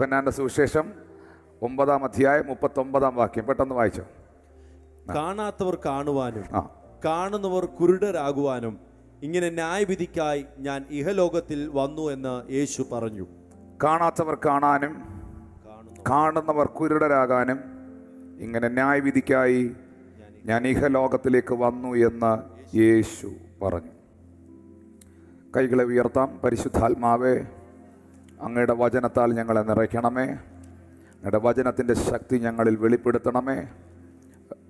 യോഹന്നാന്റെ സുവിശേഷം ഒമ്പതാം അധ്യായം മുപ്പത്തൊമ്പതാം വാക്യം. പെട്ടെന്ന് വായിച്ചോ. കാണാത്തവർ കാണുവാനും കാണുന്നവർ കുരുടരാകുവാനും ഇങ്ങനെ ന്യായവിധിക്കായി ഞാൻ ഇഹലോകത്തിൽ വന്നു എന്ന് യേശു പറഞ്ഞു. കാണാത്തവർ കാണാനും കാണുന്നവർ കുരുടരാകാനും ഇങ്ങനെ ന്യായവിധിക്കായി ഞാൻ ഇഹലോകത്തിലേക്ക് വന്നു എന്ന് യേശു പറഞ്ഞു. കൈകളെ ഉയർത്താം. പരിശുദ്ധാത്മാവേ അങ്ങയുടെ വചനത്താൽ ഞങ്ങളെ നിറയ്ക്കണമേ. അങ്ങയുടെ വചനത്തിന്റെ ശക്തി ഞങ്ങളിൽ വെളിപ്പെടുത്തണമേ.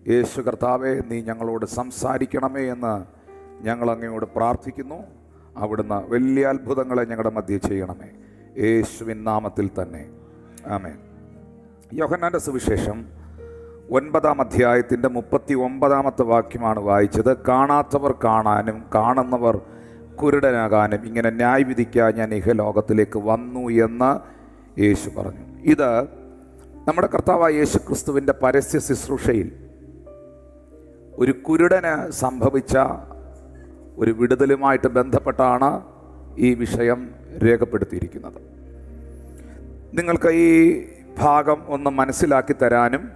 യേശു കർത്താവെ നീ ഞങ്ങളോട് സംസാരിക്കണമേ എന്ന് ഞങ്ങൾ അങ്ങയോട് പ്രാർത്ഥിക്കുന്നു. അവിടുന്ന് വലിയ അത്ഭുതങ്ങളെ ഞങ്ങളുടെ മധ്യ ചെയ്യണമേ. യേശുവിൻ നാമത്തിൽ തന്നെ. ആമേ യോഹന്നാന്റെ സുവിശേഷം ഒൻപതാം അധ്യായത്തിന്റെ മുപ്പത്തി ഒമ്പതാമത്തെ വാക്യമാണ് വായിച്ചത്. കാണാത്തവർ കാണാനും കാണുന്നവർ കുരുടനാകാനും ഇങ്ങനെ ന്യായവിധിക്കാൻ ഞാൻ ഇഹ ലോകത്തിലേക്ക് വന്നു എന്ന് യേശു പറഞ്ഞു. ഇത് നമ്മുടെ കർത്താവായ യേശു ക്രിസ്തുവിന്റെ പരസ്യ ശുശ്രൂഷയിൽ ഒരു കുരുടന് സംഭവിച്ച ഒരു വിടുതലുമായിട്ട് ബന്ധപ്പെട്ടാണ് ഈ വിഷയം രേഖപ്പെടുത്തിയിരിക്കുന്നത്. നിങ്ങൾക്ക് ഈ ഭാഗം ഒന്ന് മനസ്സിലാക്കി തരാനും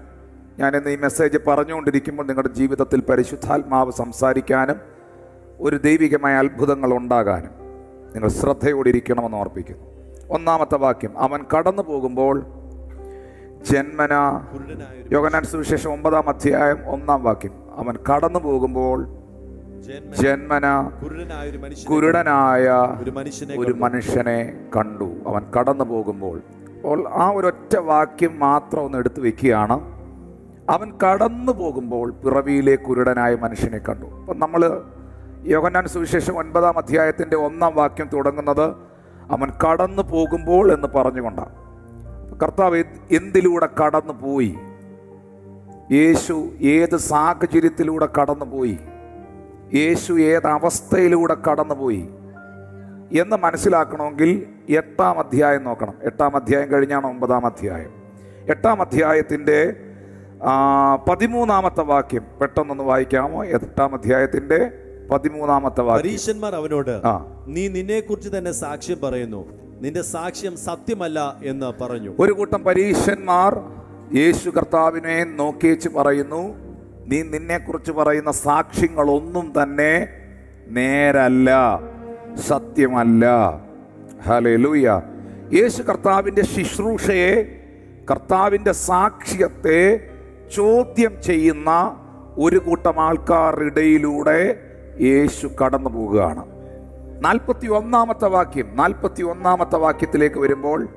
ഞാനിന്ന് ഈ മെസ്സേജ് പറഞ്ഞുകൊണ്ടിരിക്കുമ്പോൾ നിങ്ങളുടെ ജീവിതത്തിൽ പരിശുദ്ധാത്മാവ് സംസാരിക്കാനും ഒരു ദൈവികമായ അത്ഭുതങ്ങൾ ഉണ്ടാകാനും നിങ്ങൾ ശ്രദ്ധയോടിരിക്കണമെന്ന് ഓർപ്പിക്കുന്നു. ഒന്നാമത്തെ വാക്യം അവൻ കടന്നു പോകുമ്പോൾ ജന്മന യോഗനാൻ സുവിശേഷം ഒമ്പതാം അധ്യായം ഒന്നാം വാക്യം അവൻ കടന്നു പോകുമ്പോൾ ജന്മന കുരുടനായ ഒരു മനുഷ്യനെ കണ്ടു. അവൻ കടന്നു പോകുമ്പോൾ. ആ ഒരൊറ്റ വാക്യം മാത്രം ഒന്ന് എടുത്തു വെക്കുകയാണ്. അവൻ കടന്നു പോകുമ്പോൾ പിറവിയിലെ കുരുടനായ മനുഷ്യനെ കണ്ടു. അപ്പം നമ്മൾ യോഗനാൻ സുവിശേഷം ഒൻപതാം അധ്യായത്തിന്റെ ഒന്നാം വാക്യം തുടങ്ങുന്നത് അവൻ കടന്നു പോകുമ്പോൾ എന്ന് പറഞ്ഞുകൊണ്ടാണ്. കർത്താവ് എന്ത്- എന്തിലൂടെ കടന്നു പോയി? യേശു ഏത് സാഹചര്യത്തിലൂടെ കടന്നുപോയി യേശു ഏത് അവസ്ഥയിലൂടെ കടന്നു പോയി? എന്ന് മനസ്സിലാക്കണമെങ്കിൽ എട്ടാം അധ്യായം നോക്കണം. എട്ടാം അധ്യായം കഴിഞ്ഞാണ് ഒമ്പതാം അധ്യായം. എട്ടാം അധ്യായത്തിന്റെ പതിമൂന്നാമത്തെ വാക്യം പെട്ടെന്നൊന്ന് വായിക്കാമോ? എട്ടാം അധ്യായത്തിന്റെ പതിമൂന്നാമത്തെ പരീശന്മാർ അവനോട് നീ നിന്നെ കുറിച്ച് തന്നെ സാക്ഷ്യം പറയുന്നു. നിന്റെ സാക്ഷ്യം സത്യമല്ല എന്ന് പറഞ്ഞു. ഒരു കൂട്ടം പരീശന്മാർ യേശു കർത്താവിനെ നോക്കിയേച്ച് പറയുന്നു നീ നിന്നെക്കുറിച്ച് പറയുന്ന സാക്ഷ്യങ്ങളൊന്നും തന്നെ നേരല്ല സത്യമല്ല. ഹലേ ലൂയ യേശു കർത്താവിന്റെ ശുശ്രൂഷയെ കർത്താവിന്റെ സാക്ഷ്യത്തെ ചോദ്യം ചെയ്യുന്ന ഒരു കൂട്ടം ആൾക്കാരുടെ ഇടയിലൂടെ യേശു കടന്നു പോവുകയാണ് നാൽപ്പത്തി ഒന്നാമത്തെ വാക്യം നാൽപ്പത്തി ഒന്നാമത്തെ വാക്യത്തിലേക്ക് വരുമ്പോൾ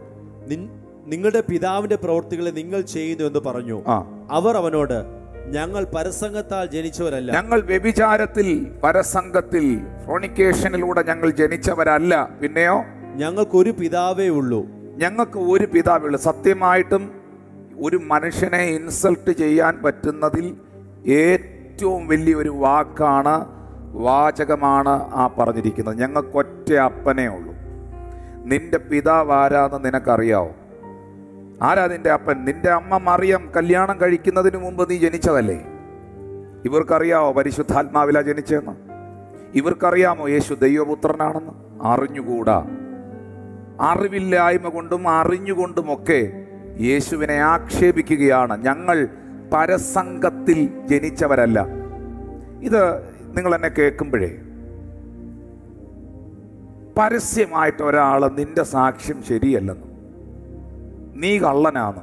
നിങ്ങളുടെ പിതാവിന്റെ പ്രവൃത്തികളെ നിങ്ങൾ ചെയ്യുന്നു എന്ന് പറഞ്ഞു. ആ. അവർ അവനോട് ഞങ്ങൾ പരസംഗത്താൽ ജനിച്ചവരല്ല. ഞങ്ങൾ വ്യഭിചാരത്തിൽ പരസംഗത്തിൽ ഫോണിക്കേഷനിലൂടെ ഞങ്ങൾ ജനിച്ചവരല്ല. പിന്നെയോ? ഞങ്ങൾക്ക് ഒരു പിതാവേ ഉള്ളൂ. ഞങ്ങൾക്ക് ഒരു പിതാവേ ഉള്ളൂ. സത്യമായിട്ടും ഒരു മനുഷ്യനെ ഇൻസൾട്ട് ചെയ്യാൻ പറ്റുന്നതിൽ ഏറ്റവും വലിയൊരു വാക്കാണ് വാചകമാണ് ആ പറഞ്ഞിരിക്കുന്നത്. ഞങ്ങൾക്കൊറ്റ അപ്പനേ ഉള്ളൂ. നിന്റെ പിതാവ് ആരാന്ന് നിനക്കറിയാവോ? ആരാ നിന്റെ അപ്പൻ? നിന്റെ അമ്മ മറിയം കല്യാണം കഴിക്കുന്നതിന് മുമ്പ് നീ ജനിച്ചതല്ലേ? ഇവർക്കറിയാവോ പരിശുദ്ധാത്മാവിലാ ജനിച്ചതെന്ന്? ഇവർക്കറിയാമോ യേശു ദൈവപുത്രനാണെന്ന്? അറിഞ്ഞുകൂടാ. അറിവില്ലായ്മ കൊണ്ടും അറിഞ്ഞുകൊണ്ടുമൊക്കെ യേശുവിനെ ആക്ഷേപിക്കുകയാണ്. ഞങ്ങൾ പരസംഗത്തിൽ ജനിച്ചവരല്ല. ഇത് നിങ്ങൾ എന്നെ കേൾക്കുമ്പോഴേ പരസ്യമായിട്ട് ഒരാൾ നിന്റെ സാക്ഷ്യം ശരിയല്ലെന്ന് നീ കള്ളനാന്ന്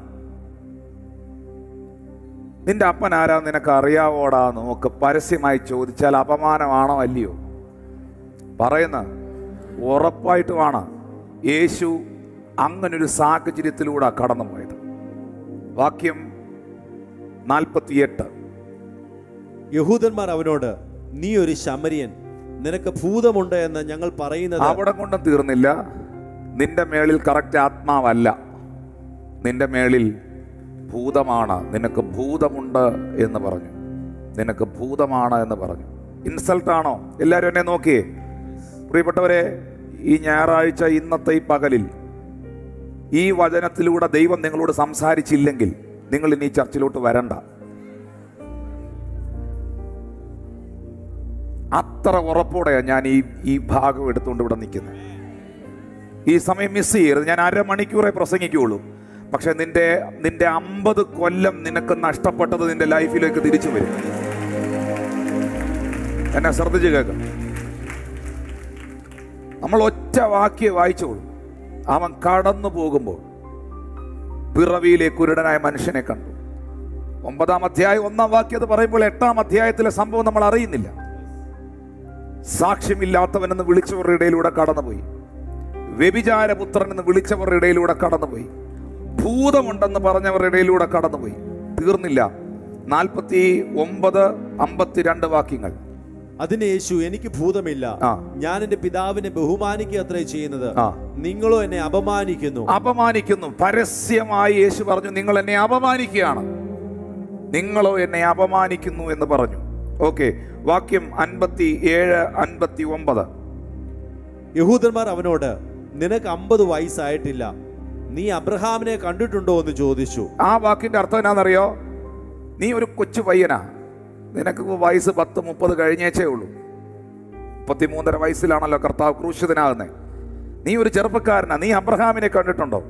നിന്റെ അപ്പൻ ആരാ നിനക്ക് അറിയാവോടാന്ന് ഒക്കെ പരസ്യമായി ചോദിച്ചാൽ അപമാനമാണോ അല്ലയോ? പറയുന്ന ഉറപ്പായിട്ടുമാണ് യേശു അങ്ങനൊരു സാഹചര്യത്തിലൂടെ കടന്നുപോയത്. വാക്യം നാൽപ്പത്തിയെട്ട്. യഹൂദന്മാർ അവനോട് നീ ഒരു ശമരിയൻ. നിനക്ക് ഭൂതമുണ്ട് എന്ന് ഞങ്ങൾ പറയുന്നത് അവിടെ കൊണ്ടും തീർന്നില്ല. നിന്റെ മേളിൽ കറക്റ്റ് ആത്മാവല്ല. നിന്റെ മേളിൽ ഭൂതമാണ്. നിനക്ക് ഭൂതമുണ്ട് എന്ന് പറഞ്ഞു. നിനക്ക് ഭൂതമാണ് എന്ന് പറഞ്ഞു. ഇൻസൾട്ടാണോ എല്ലാവരും എന്നെ നോക്കിയേ. പ്രിയപ്പെട്ടവരെ ഈ ഞായറാഴ്ച ഇന്നത്തെ ഈ പകലിൽ ഈ വചനത്തിലൂടെ ദൈവം നിങ്ങളോട് സംസാരിച്ചില്ലെങ്കിൽ നിങ്ങൾ ഇനി ചർച്ചിലോട്ട് വരണ്ട. അത്ര ഉറപ്പോടെയാണ് ഞാൻ ഈ ഈ ഭാഗം എടുത്തുകൊണ്ട് ഇവിടെ നിൽക്കുന്നത്. ഈ സമയം മിസ് ചെയ്യരുത്. ഞാൻ അരമണിക്കൂറേ പ്രസംഗിക്കുകയുള്ളൂ. പക്ഷെ നിന്റെ നിന്റെ അമ്പത് കൊല്ലം നിനക്ക് നഷ്ടപ്പെട്ടത് നിന്റെ ലൈഫിലേക്ക് തിരിച്ചു വരും. എന്നെ ശ്രദ്ധിച്ച് കേൾക്കാം. നമ്മൾ ഒറ്റ വാക്യെ വായിച്ചോളൂ. അവൻ കടന്നു പോകുമ്പോൾ പിറവിയിലെ കുരുടനായ മനുഷ്യനെ കണ്ടു. ഒമ്പതാം അധ്യായം ഒന്നാം വാക്യം അത് പറയുമ്പോൾ എട്ടാം അധ്യായത്തിലെ സംഭവം നമ്മൾ അറിയുന്നില്ല. സാക്ഷ്യമില്ലാത്തവനെന്ന് വിളിച്ചവരുടെ ഇടയിലൂടെ കടന്നുപോയി. വ്യഭിചാരപുത്രൻ എന്ന് വിളിച്ചവരുടെ ഇടയിലൂടെ കടന്നുപോയി. ഭൂതമുണ്ടെന്ന് പറഞ്ഞവരുടെ ഇടയിലൂടെ കടന്നുപോയി. തീർന്നില്ല. നാൽപ്പത്തി ഒമ്പത് അമ്പത്തിരണ്ട് വാക്യങ്ങൾ. അതിന് യേശു എനിക്ക് ഭൂതമില്ല. ഞാൻ എന്റെ പിതാവിനെ ബഹുമാനിക്കുക അത്രേ ചെയ്യുന്നത് നിങ്ങളോ എന്നെ അപമാനിക്കുന്നു. അപമാനിക്കുന്നു. പരസ്യമായി യേശു പറഞ്ഞു നിങ്ങൾ എന്നെ അപമാനിക്കുകയാണ്. നിങ്ങളോ എന്നെ അപമാനിക്കുന്നു എന്ന് പറഞ്ഞു. ഓക്കെ വാക്യം അൻപത്തി ഏഴ് അൻപത്തി ഒമ്പത് യഹൂദന്മാർ അവനോട് നിനക്ക് അമ്പത് വയസ്സായിട്ടില്ല. നീ അബ്രഹാമിനെ കണ്ടിട്ടുണ്ടോ? എന്ന് ചോദിച്ചു. ആ വാക്കിന്റെ അർത്ഥം എന്നാണെന്നറിയോ നീ ഒരു കൊച്ചു പയ്യനാ. നിനക്ക് വയസ്സ് പത്ത് മുപ്പത് കഴിഞ്ഞേച്ചേ ഉള്ളൂ. മുപ്പത്തിമൂന്നര വയസ്സിലാണല്ലോ കർത്താവ് ക്രൂശിതനാകുന്നത് നീ ഒരു ചെറുപ്പക്കാരനാ. നീ അബ്രഹാമിനെ കണ്ടിട്ടുണ്ടോ?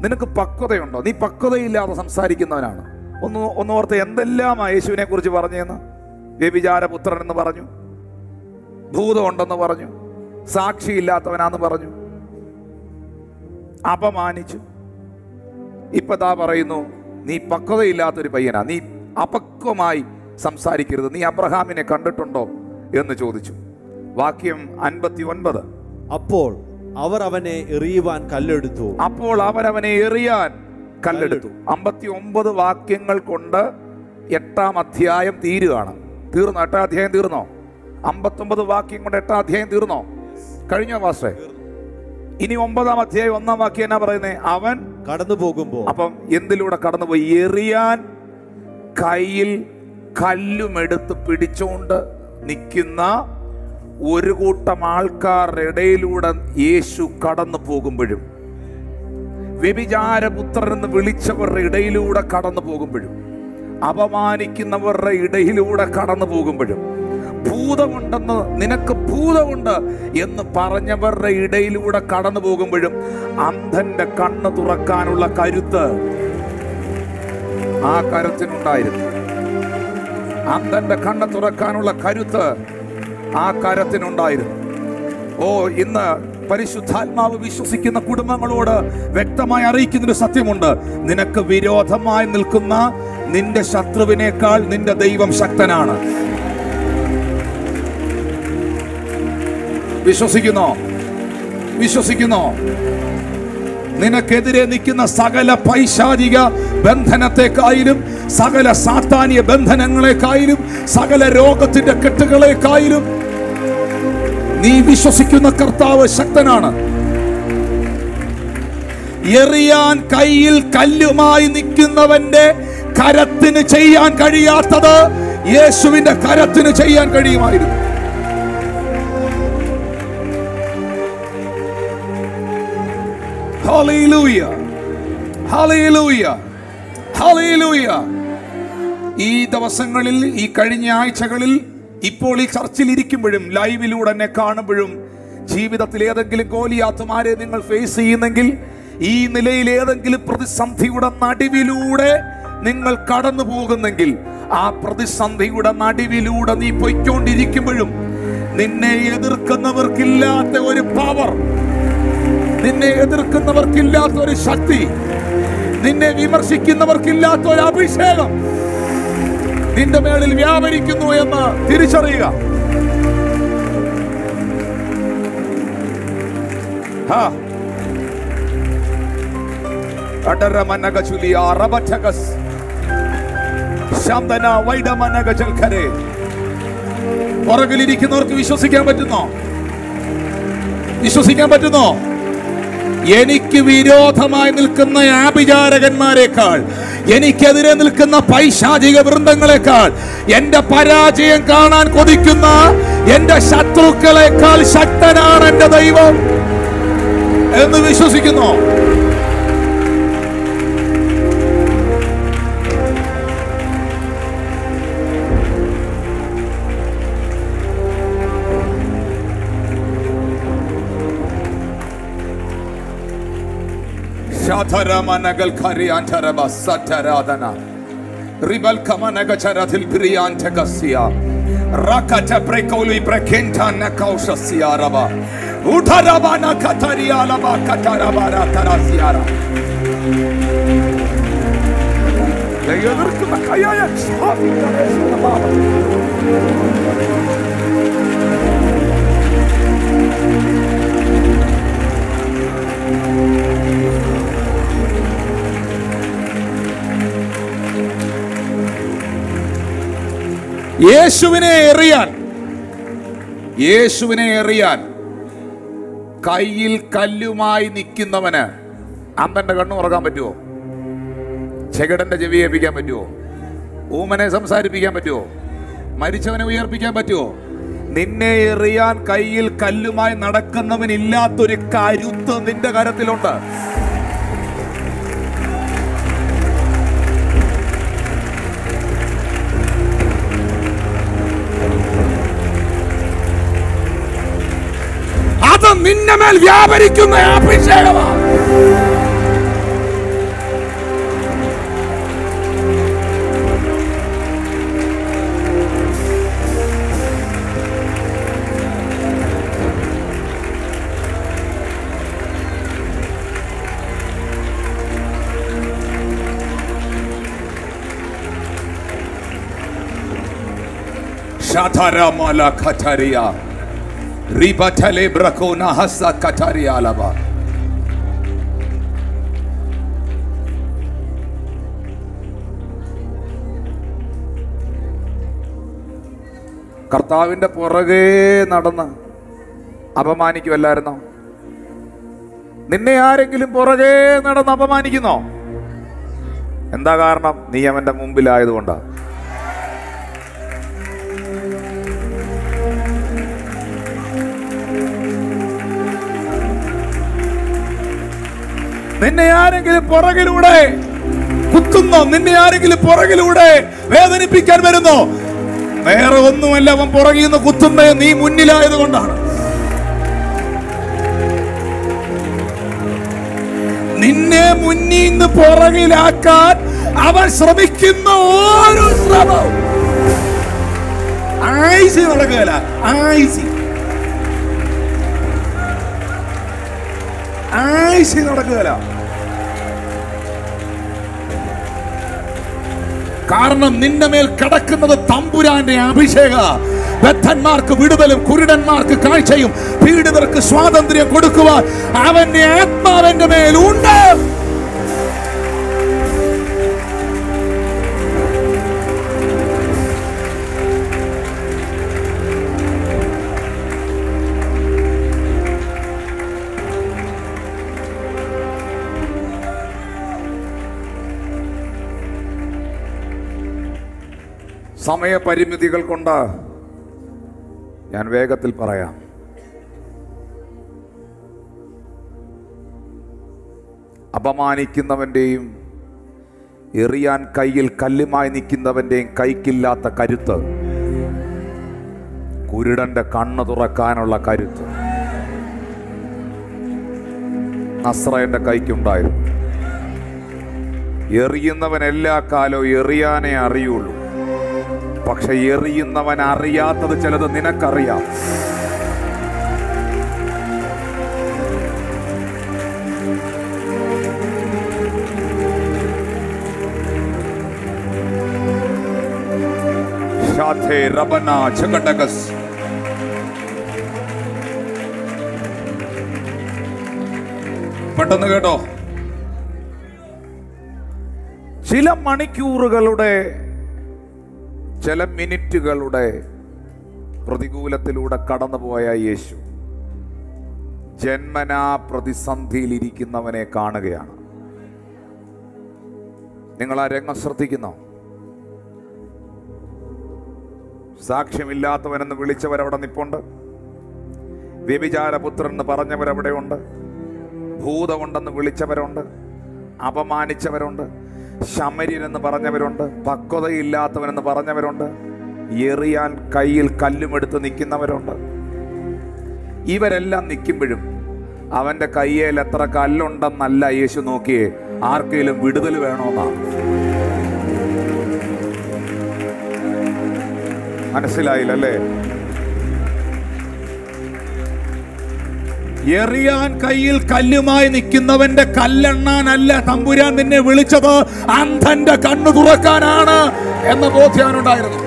നിനക്ക് പക്വതയുണ്ടോ? നീ പക്വതയില്ലാതെ സംസാരിക്കുന്നവനാണ്. ഒന്ന് ഒന്നോർത്ത് എന്തെല്ലാം യേശുവിനെ കുറിച്ച് പറഞ്ഞെന്ന്? വ്യഭിചാരപുത്രൻ എന്ന് പറഞ്ഞു. ഭൂതമുണ്ടെന്ന് പറഞ്ഞു. സാക്ഷിയില്ലാത്തവനാന്ന് പറഞ്ഞു. അപമാനിച്ചു. ഇപ്പൊ താ പറയുന്നു നീ പക്വതയില്ലാത്തൊരു പയ്യനാ. നീ അപക്വമായി സംസാരിക്കരുത്. നീ അബ്രഹാമിനെ കണ്ടിട്ടുണ്ടോ? എന്ന് ചോദിച്ചു. വാക്യം അൻപത്തി ഒൻപത് അപ്പോൾ അവർ അവനെ എറിയുവാൻ കല്ലെടുത്തു. അപ്പോൾ അവരവനെ എറിയാൻ കല്ലെടുത്തു. അമ്പത്തി ഒമ്പത് വാക്യങ്ങൾ കൊണ്ട് എട്ടാം അധ്യായം തീരുകയാണ്. തീർന്നോ? എട്ടാം അധ്യായം തീർന്നോ? അമ്പത്തൊമ്പത് വാക്യം കൊണ്ട് എട്ടാം അധ്യായം തീർന്നോ? കഴിഞ്ഞോ മാസ്റ്റേ ഇനി ഒമ്പതാം അധ്യായം ഒന്നാം വാക്യം എന്നാ പറയുന്നത് അവൻ കടന്നു പോകുമ്പോ അപ്പം എന്തിലൂടെ കടന്നുപോയി? എറിയാൻ കയ്യിൽ കല്ലുമെടുത്ത് പിടിച്ചുകൊണ്ട് നിൽക്കുന്ന ഒരു കൂട്ടം ആൾക്കാരുടെ ഇടയിലൂടെ യേശു കടന്നു പോകുമ്പോഴും വ്യഭിചാരപുത്രൻ എന്ന് വിളിച്ചവരുടെ ഇടയിലൂടെ കടന്നു പോകുമ്പോഴും അപമാനിക്കുന്നവരുടെ ഇടയിലൂടെ കടന്നു പോകുമ്പോഴും ഭൂതമുണ്ടെന്ന് നിനക്ക് ഭൂതമുണ്ട് എന്ന് പറഞ്ഞവരുടെ ഇടയിലൂടെ കടന്നു പോകുമ്പോഴും അന്ധന്റെ കണ്ണ് തുറക്കാനുള്ള കരുത്ത് ആ കരത്തിനുണ്ടായിരുന്നു. അന്ധന്റെ കണ്ണ് തുറക്കാനുള്ള കരുത്ത് ആ കരത്തിനുണ്ടായിരുന്നു. ഓ ഇന്ന് പരിശുദ്ധാത്മാവ് വിശ്വസിക്കുന്ന കുടുംബങ്ങളോട് വ്യക്തമായി അറിയിക്കുന്നൊരു സത്യമുണ്ട്. നിനക്ക് വിരോധമായി നിൽക്കുന്ന നിന്റെ ശത്രുവിനേക്കാൾ നിന്റെ ദൈവം ശക്തനാണ്. വിശ്വസിക്കുന്നോ? വിശ്വസിക്കുന്നോ? നിനക്കെതിരെ നിൽക്കുന്ന സകല പൈശാചിക ബന്ധനത്തെക്കായാലും സകല സാത്താനിയ ബന്ധനങ്ങളെക്കായാലും സകല രോഗത്തിന്റെ കെട്ടുകളെക്കായാലും നീ വിശ്വസിക്കുന്ന കർത്താവ് ശക്തനാണ്. എറിയാൻ കയ്യിൽ കല്ലുമായി നിൽക്കുന്നവന്റെ കരത്തിന് ചെയ്യാൻ കഴിയാത്തത് യേശുവിന്റെ കരത്തിന് ചെയ്യാൻ കഴിയുമായിരുന്നു. ഈ ദിവസങ്ങളിൽ ഈ കഴിഞ്ഞ ആഴ്ചകളിൽ ഇപ്പോൾ ഈ ചർച്ചിൽ ഇരിക്കുമ്പോഴും ലൈവിലൂടെ എന്നെ കാണുമ്പോഴും ജീവിതത്തിൽ ഏതെങ്കിലും ഗോലിയാത്തുമാരെ നിങ്ങൾ ഫേസ് ചെയ്യുന്നെങ്കിൽ ഈ നിലയിൽ ഏതെങ്കിലും പ്രതിസന്ധിയുടെ നടുവിലൂടെ നിങ്ങൾ കടന്നു പോകുന്നെങ്കിൽ ആ പ്രതിസന്ധിയുടെ നടുവിലൂടെ നീ പൊയ്ക്കൊണ്ടിരിക്കുമ്പോഴും നിന്നെ എതിർക്കുന്നവർക്കില്ലാത്ത ഒരു പവർ നിന്നെ എതിർക്കുന്നവർക്കില്ലാത്ത ഒരു ശക്തി നിന്നെ വിമർശിക്കുന്നവർക്കില്ലാത്ത ഒരു അഭിഷേകം നിന്റെ മേളിൽ വ്യാപരിക്കുന്നു എന്ന് തിരിച്ചറിയുക ഹാ. അടരമനഗചുലിയ അറബറ്റഗസ്. ശാന്തന വൈഡമനഗജൽഖരെ. പുറകിലിരിക്കുന്നവർക്ക് വിശ്വസിക്കാൻ പറ്റുന്നോ? വിശ്വസിക്കാൻ പറ്റുന്നോ? എനിക്ക് വിരോധമായി നിൽക്കുന്ന ആഭിചാരകന്മാരെക്കാൾ എനിക്കെതിരെ നിൽക്കുന്ന പൈശാചിക വൃന്ദങ്ങളെക്കാൾ എന്റെ പരാജയം കാണാൻ കൊതിക്കുന്ന എന്റെ ശത്രുക്കളെക്കാൾ ശക്തനാണ് എന്റെ ദൈവം. എന്ന് വിശ്വസിക്കുന്നു? Kataramanagel Kari Antaraba Sataradana Ribal Kamanagacharatil Kri Antekasia Rakata Prekoli Prekenta Nakausha Siaraba Utarabana Katarialaba Katarabara Tarasiara They are looking at Kayaya Shavi Baba. യേശുവിനെ എറിയാൻ. യേശുവിനെ എറിയാൻ. കയ്യിൽ കല്ലുമായി നിൽക്കുന്നവന് അമ്പന്റെ കണ്ണു തുറക്കാൻ പറ്റുമോ ചെകടന്റെ ചെവി ഏൽപ്പിക്കാൻ പറ്റുമോ ഊമനെ സംസാരിപ്പിക്കാൻ പറ്റുമോ മരിച്ചവനെ ഉയർപ്പിക്കാൻ പറ്റുമോ നിന്നെ എറിയാൻ കയ്യിൽ കല്ലുമായി നടക്കുന്നവനില്ലാത്തൊരു കരുത്ത് നിന്റെ കരത്തിലുണ്ട്. നിന്റെ മേൽ വ്യാപരിക്കുന്ന അഭിഷേകമാണ് Shataramala Kataria. Ribatale Brakona Hasa katari Alaba. കർത്താവിന്റെ പുറകെ നടന്ന് അപമാനിക്കുമല്ലായിരുന്നോ നിന്നെ ആരെങ്കിലും പുറകെ നടന്ന് അപമാനിക്കുന്നോ? എന്താ കാരണം? നീ അവന്റെ മുമ്പിലായതുകൊണ്ടാ. നിന്നെ ആരെങ്കിലും പുറകിലൂടെ കുത്തുന്നോ? നിന്നെ ആരെങ്കിലും പുറകിലൂടെ വേദനിപ്പിക്കാൻ വരുന്നോ? വേറെ ഒന്നുമല്ല അവൻ പുറകിൽ നിന്ന് കുത്തുന്നത് നീ മുന്നിലായത് കൊണ്ടാണ് നിന്നെ മുന്നിൽ നിന്ന് പുറകിലാക്കാൻ അവൻ ശ്രമിക്കുന്ന ഓരോ ശ്രമവും. ആയിസി നടക്കുകയല്ല. ആയിസി ആയിസി നടക്കുകയല്ല. കാരണം നിന്റെ മേൽ കിടക്കുന്നത് തമ്പുരാന്റെ അഭിഷേക. ബദ്ധന്മാർക്ക് വിടുതലും കുരുടന്മാർക്ക് കാഴ്ചയും പീഡിതർക്ക് സ്വാതന്ത്ര്യം കൊടുക്കുവാൻ അവന്റെ ആത്മാവന്റെ മേൽ ഉണ്ട് സമയപരിമിതികൾ കൊണ്ട് ഞാൻ വേഗത്തിൽ പറയാം. അപമാനിക്കുന്നവന്റെയും എറിയാൻ കയ്യിൽ കല്ലുമായി നിൽക്കുന്നവന്റെയും കൈക്കില്ലാത്ത കരുത്ത് കുരുടന്റെ കണ്ണ് തുറക്കാനുള്ള കരുത്ത് നസ്രയന്റെ കൈക്കുണ്ടായിരുന്നു. എറിയുന്നവൻ എല്ലാ കാലവും എറിയാനേ അറിയുള്ളൂ. പക്ഷെ എറിയുന്നവൻ അറിയാത്തത് ചിലത് നിനക്കറിയാം. പെട്ടെന്ന് കേട്ടോ ചില മണിക്കൂറുകളുടെ ചില മിനിറ്റുകളുടെ പ്രതികൂലത്തിലൂടെ കടന്നുപോയ യേശു ജന്മനാ പ്രതിസന്ധിയിലിരിക്കുന്നവനെ കാണുകയാണ്. നിങ്ങൾ ആ രംഗം ശ്രദ്ധിക്കുന്നോ? സാക്ഷ്യമില്ലാത്തവനെന്ന് വിളിച്ചവരവിടെ നിപ്പുണ്ട്. വ്യഭിചാരപുത്രൻ എന്ന് പറഞ്ഞവരവിടെയുണ്ട്. ഭൂതമുണ്ടെന്ന് വിളിച്ചവരുണ്ട്. അപമാനിച്ചവരുണ്ട്. ശമര്യനെന്ന് പറഞ്ഞവരുണ്ട് പക്വതയില്ലാത്തവനെന്ന് പറഞ്ഞവരുണ്ട് എറിയാൻ കയ്യിൽ കല്ലുമെടുത്ത് നിൽക്കുന്നവരുണ്ട്. ഇവരെല്ലാം നിൽക്കുമ്പോഴും അവന്റെ കയ്യിൽ എത്ര കല്ലുണ്ടെന്നല്ല യേശു നോക്കിയേ ആർക്കെങ്കിലും വിടുതൽ വേണോന്നാണ് മനസ്സിലായില്ലല്ലേ? എറിയാൻ കയ്യിൽ കല്ലുമായി നിൽക്കുന്നവന്റെ കല്ലെണ്ണാനല്ല തമ്പുരാൻ നിന്നെ വിളിച്ചത്. അന്ധന്റെ കണ്ണു തുറക്കാനാണ് എന്ന ബോധ്യാനുണ്ടായിരുന്നു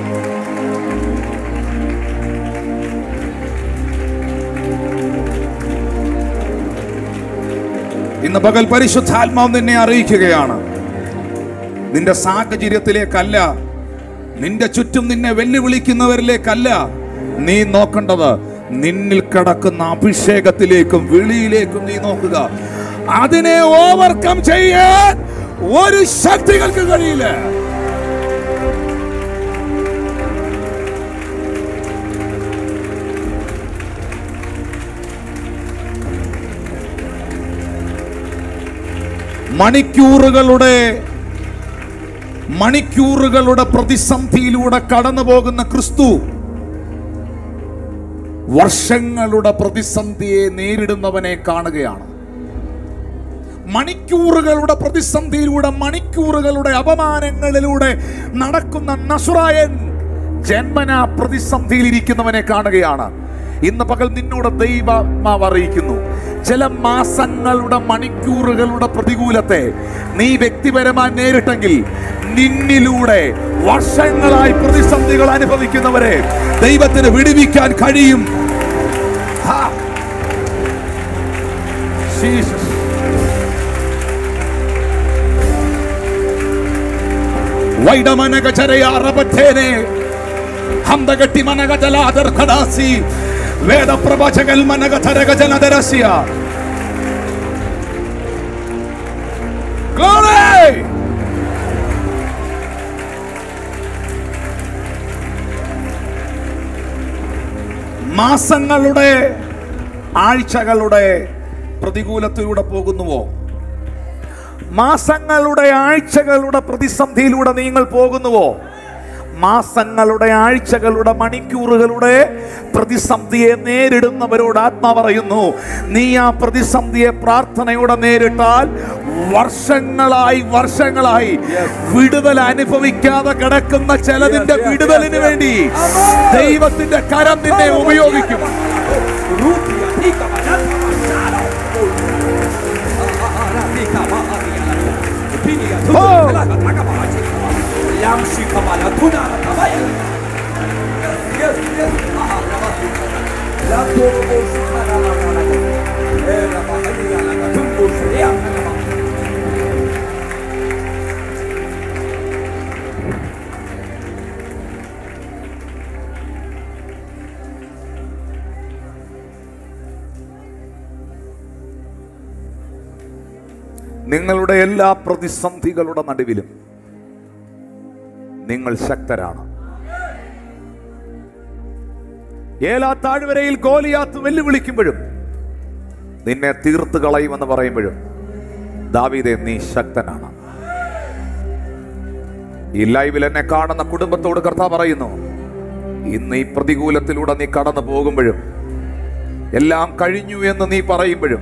ഇന്ന് പകൽ പരിശുദ്ധാത്മാവ് നിന്നെ അറിയിക്കുകയാണ്. നിന്റെ സാഹചര്യത്തിലേക്കല്ല നിന്റെ ചുറ്റും നിന്നെ വെല്ലുവിളിക്കുന്നവരിലേക്കല്ല നീ നോക്കേണ്ടത്. നിന്നിൽ കടക്കുന്ന അഭിഷേകത്തിലേക്കും വിളിയിലേക്കും നീ നോക്കുക. അതിനെ ഓവർകം ചെയ്യാൻ ഒരു ശക്തികൾക്ക് കഴിയില്ല. മണിക്കൂറുകളുടെ മണിക്കൂറുകളുടെ പ്രതിസന്ധിയിലൂടെ കടന്നു പോകുന്ന ക്രിസ്തു വർഷങ്ങളുടെ പ്രതിസന്ധിയെ നേരിടുന്നവനെ കാണുകയാണ്. മണിക്കൂറുകളുടെ പ്രതിസന്ധിയിലൂടെ മണിക്കൂറുകളുടെ അപമാനങ്ങളിലൂടെ നടക്കുന്ന നസുറായൻ ജന്മന പ്രതിസന്ധിയിൽ ഇരിക്കുന്നവനെ കാണുകയാണ്. ഇന്ന് പകൽ നിന്നോട് ദൈവമാവ് അറിയിക്കുന്നു ചില മാസങ്ങളുടെ മണിക്കൂറുകളുടെ പ്രതികൂലത്തെ നീ വ്യക്തിപരമായി നേരിട്ടെങ്കിൽ നിന്നിലൂടെ വർഷങ്ങളായി പ്രതിസന്ധികൾ അനുഭവിക്കുന്നവരെ ദൈവത്തിന് വിടുവിക്കാൻ കഴിയും. Jesus. വൈഡമനകചരയാറപറ്റേനെ ഹന്തകട്ടി മനകജലാദർ ഖദാസി വേദപ്രവചകൽ മനകധരകജനദരസ്യ Glory! മാസങ്ങളുടെ ആഴ്ചകളുടെ പ്രതികൂലത്തിലൂടെ പോകുന്നുവോ? മാസങ്ങളുടെ ആഴ്ചകളുടെ പ്രതിസന്ധിയിലൂടെ നിങ്ങൾ പോകുന്നുവോ? മാസങ്ങളുടെ ആഴ്ചകളുടെ മണിക്കൂറുകളുടെ പ്രതിസന്ധിയെ നേരിടുന്നവരോട് ആത്മാ പറയുന്നു. നീ ആ പ്രതിസന്ധിയെ പ്രാർത്ഥനയോടെ നേരിട്ടാൽ വർഷങ്ങളായി വർഷങ്ങളായി വിടുതൽ അനുഭവിക്കാതെ കിടക്കുന്ന ചിലതിന്റെ വിടുതലിന് വേണ്ടി ദൈവത്തിന്റെ കരം നിന്നെ ഉപയോഗിക്കും. Rutia നിങ്ങളുടെ എല്ലാ പ്രതിസന്ധികളുടെ നടുവിലും നിങ്ങൾ ശക്തരാണ്. ഏലാ താഴ്വരയിൽ ഗോലിയാത്ത് വെല്ലുവിളിക്കുമ്പോഴും നിന്നെ തീർത്ത് കളയുമെന്ന് പറയുമ്പോഴും ദാവീദെ നീ ശക്തനാണ് ഈ ലൈവിൽ എന്നെ കാണുന്ന കുടുംബത്തോട് കർത്താവ് പറയുന്നു ഇന്ന് ഈ പ്രതികൂലത്തിലൂടെ നീ കടന്നു പോകുമ്പോഴും എല്ലാം കഴിഞ്ഞു എന്ന് നീ പറയുമ്പോഴും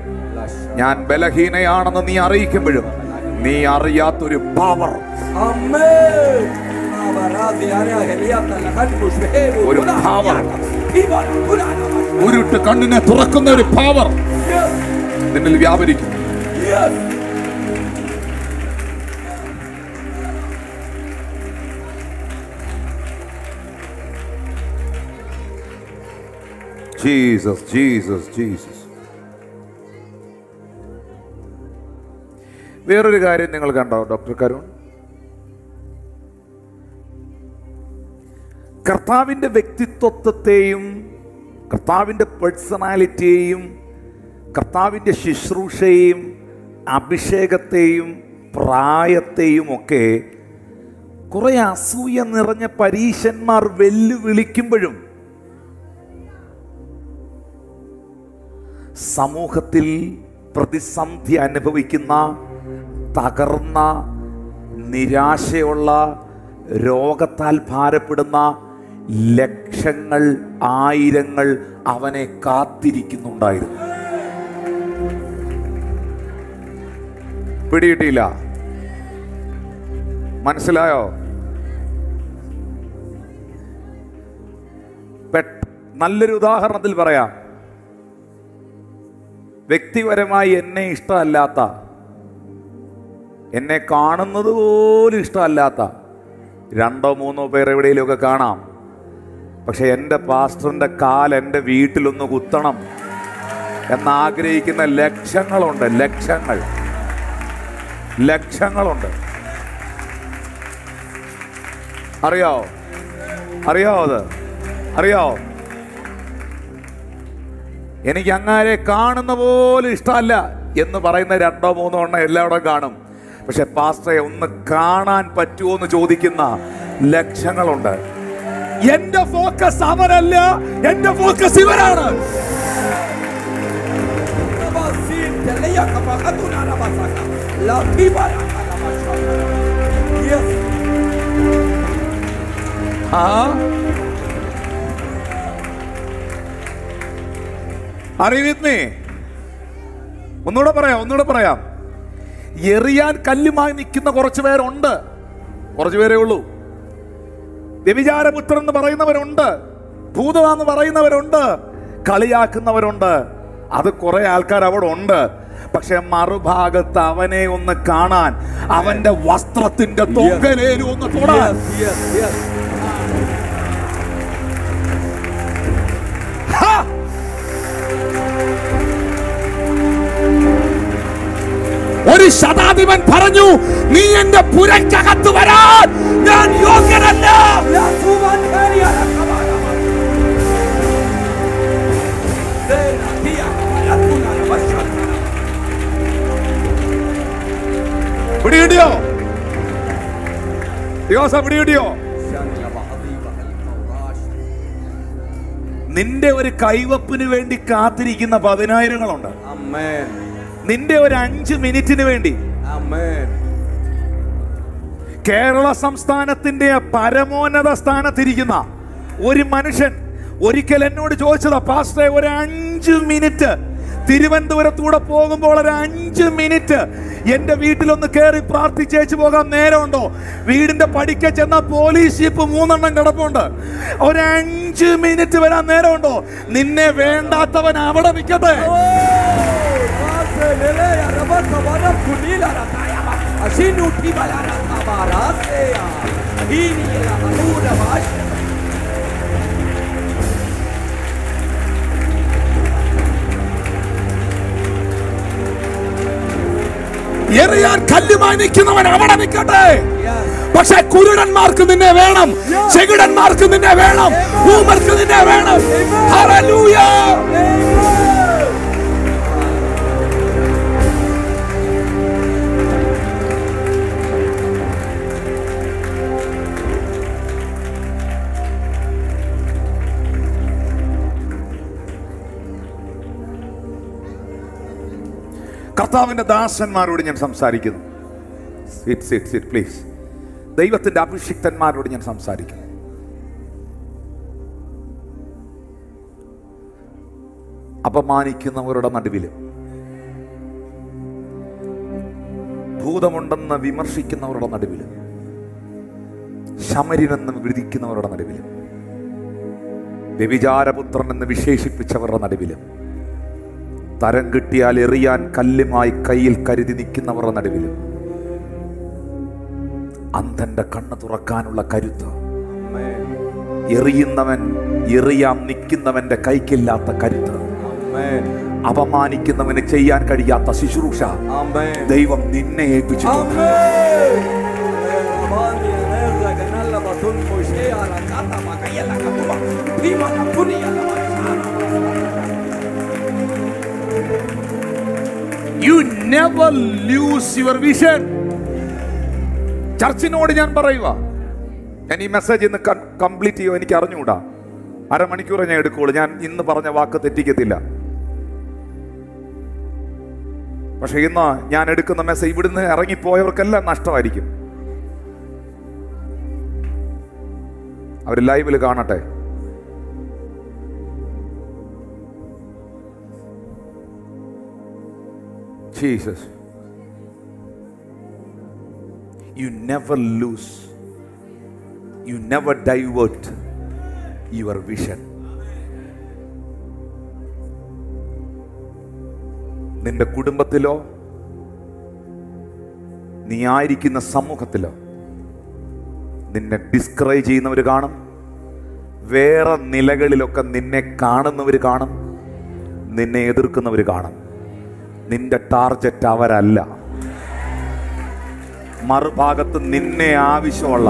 ഞാൻ ബലഹീനയാണെന്ന് നീ അറിയിക്കുമ്പോഴും നീ അറിയാത്തൊരു പവർ Amen. ഒരു la. ഉരുട്ട് കണ്ണിനെ തുറക്കുന്ന ഒരു പവർ. നിന്നിൽ വ്യാപരിക്കും ജീസസ് ജീസസ് ജീസസ് വേറൊരു കാര്യം നിങ്ങൾ കണ്ടോ ഡോക്ടർ കരുൺ കർത്താവിന്റെ വ്യക്തിത്വത്തെയും കർത്താവിന്റെ പേഴ്സണാലിറ്റിയെയും കർത്താവിന്റെ ശുശ്രൂഷയെയും അഭിഷേകത്തെയും പ്രായത്തെയും ഒക്കെ കുറെ അസൂയ നിറഞ്ഞ പരീശന്മാർ വെല്ലുവിളിക്കുമ്പോഴും സമൂഹത്തിൽ പ്രതിസന്ധി അനുഭവിക്കുന്ന തകർന്ന നിരാശയുള്ള രോഗത്താൽ ഭാരപ്പെടുന്ന ലക്ഷങ്ങൾ ആയിരങ്ങൾ അവനെ കാത്തിരിക്കുന്നുണ്ടായിരുന്നു. പിടികിട്ടിയില്ല. മനസ്സിലായോ? നല്ലൊരു ഉദാഹരണത്തിൽ പറയാം. വ്യക്തിപരമായി എന്നെ ഇഷ്ടമല്ലാത്ത എന്നെ കാണുന്നത് പോലും ഇഷ്ടമല്ലാത്ത രണ്ടോ മൂന്നോ പേർ എവിടെയെങ്കിലുമൊക്കെ കാണാം. പക്ഷെ എന്റെ പാസ്റ്ററിന്റെ കാൽ എന്റെ വീട്ടിലൊന്ന് കുത്തണം എന്നാഗ്രഹിക്കുന്ന ലക്ഷങ്ങളുണ്ട് ലക്ഷങ്ങൾ. ലക്ഷങ്ങളുണ്ട്. അറിയാവോ അറിയാവോ അത്? അറിയാവോ എനിക്ക് അങ്ങാരെ കാണുന്ന പോലെ ഇഷ്ടമല്ല എന്ന് പറയുന്ന രണ്ടോ മൂന്നോ എണ്ണം എല്ലാവരും കാണും. പക്ഷെ പാസ്റ്ററെ ഒന്ന് കാണാൻ പറ്റുമോ എന്ന് ചോദിക്കുന്ന ലക്ഷങ്ങളുണ്ട്. എന്റെ ഫോക്കസ് അവരല്ല എന്റെ ഫോക്കസ് ഇവരാണ് അറിവിത്മേ ഒന്നുകൂടെ പറയാം ഒന്നുകൂടെ പറയാം. എറിയാൻ കല്ലുമായി നിൽക്കുന്ന കുറച്ച് പേരുണ്ട്. കുറച്ച് പേരേ ഉള്ളൂ. വ്യഭിചാരപുത്രൻ എന്ന് പറയുന്നവരുണ്ട്. ഭൂതമാന്ന് പറയുന്നവരുണ്ട്. കളിയാക്കുന്നവരുണ്ട്. അത് കുറെ ആൾക്കാർ അവിടെ ഉണ്ട്. പക്ഷെ മറുഭാഗത്ത് അവനെ ഒന്ന് കാണാൻ അവന്റെ വസ്ത്രത്തിന്റെ തൊങ്കലേലും ഒന്ന് തൊടാൻ. ഒരു ശതാധിപൻ പറഞ്ഞു നീ എന്റെ പുരക്കകത്ത് വരാൻ ഞാൻ യോഗ്യനല്ല. നിന്റെ ഒരു കൈവപ്പിന് വേണ്ടി കാത്തിരിക്കുന്ന പതിനായിരങ്ങളുണ്ട് Amen. നിന്റെ ഒരു അഞ്ച് മിനിറ്റിന് വേണ്ടി. കേരള സംസ്ഥാനത്തിന്റെ പരമോന്നത സ്ഥാനത്തിരിക്കുന്ന ഒരു മനുഷ്യൻ ഒരിക്കൽ എന്നോട് ചോദിച്ചതാ പാസ്റ്ററെ ഒരു അഞ്ച് മിനിറ്റ് തിരുവനന്തപുരത്തൂടെ പോകുമ്പോൾ ഒരു അഞ്ച് മിനിറ്റ് എന്റെ വീട്ടിലൊന്ന് കയറി പ്രാർത്ഥിച്ചേച്ചു പോകാൻ നേരമുണ്ടോ? വീടിന്റെ പടിക്ക ചെന്ന പോലീസ് ജീപ്പ് മൂന്നെണ്ണം കിടപ്പുണ്ട്. ഒരു അഞ്ച് മിനിറ്റ് വരാൻ നേരമുണ്ടോ? നിന്നെ വേണ്ടാത്തവൻ അവിടെ നിൽക്കട്ടെ. എറിയാൻ കല്ലുമായി നിൽക്കുന്നവൻ അവിടെ നിൽക്കട്ടെ. പക്ഷെ കുരുടന്മാർക്ക് നിന്നെ വേണം. ചെകിടന്മാർക്ക് നിന്നെ വേണം. ഊമർക്ക് നിന്നെ വേണം. ഹല്ലേലൂയ. കർത്താവിന്റെ ദാസന്മാരോട് ഞാൻ സംസാരിക്കുന്നു. സിറ്റ് സിറ്റ് സിറ്റ് പ്ലീസ് ദൈവത്തിന്റെ അഭിഷിക്തന്മാരോട് ഞാൻ സംസാരിക്കുന്നു. അപമാനിക്കുന്നവരുടെ നടുവിൽ ഭൂതമുണ്ടെന്ന് വിമർശിക്കുന്നവരുടെ നടുവിൽ ശമരിനെന്ന് വിധിക്കുന്നവരുടെ നടുവിൽ വ്യഭിചാരപുത്രൻ എന്ന് വിശേഷിപ്പിച്ചവരുടെ നടുവിൽ തരം കിട്ടിയാൽ എറിയാൻ കല്ലുമായി കയ്യിൽ കരുതി നിൽക്കുന്നവരുടെ നടുവിൽ അന്ധന്റെ കണ്ണ് തുറക്കാനുള്ള കരുത്ത്. എറിയുന്നവൻ എറിയാം നിൽക്കുന്നവന്റെ കൈക്കില്ലാത്ത കരുത്ത്. അപമാനിക്കുന്നവന് ചെയ്യാൻ കഴിയാത്ത ശുശ്രൂഷ. ദൈവം നിന്നെ ഏൽപ്പിച്ചിട്ടുണ്ട് Amen. You never lose your vision ചർച്ചിനോട് ഞാൻ പറയുക ഞാൻ ഈ മെസ്സേജ് ഇന്ന് കംപ്ലീറ്റ് ചെയ്യുമോ എനിക്ക് അറിഞ്ഞുകൂടാ. അരമണിക്കൂറേ ഞാൻ എടുക്കുകയുള്ളൂ ഞാൻ ഇന്ന് പറഞ്ഞ വാക്ക് തെറ്റിക്കത്തില്ല. പക്ഷെ ഇന്ന് ഞാൻ എടുക്കുന്ന മെസ്സേജ് ഇവിടുന്ന് ഇറങ്ങിപ്പോയവർക്കെല്ലാം നഷ്ടമായിരിക്കും. അവർ ലൈവിൽ കാണട്ടെ. Jesus you never lose you never divert your vision നിന്റെ കുടുംബത്തിലോ നീ ആയിരിക്കുന്ന സമൂഹത്തിലോ നിന്നെ ഡിസ്ക്രൈബ് ചെയ്യുന്നവർ കാണും. വേറെ നിലകളിലൊക്കെ നിന്നെ കാണുന്നവർ കാണും. നിന്നെ എതിർക്കുന്നവർ കാണും. നിന്റെ ടാർജറ്റ് അവരല്ല മറുഭാഗത്ത് നിന്നെ ആവശ്യമുള്ള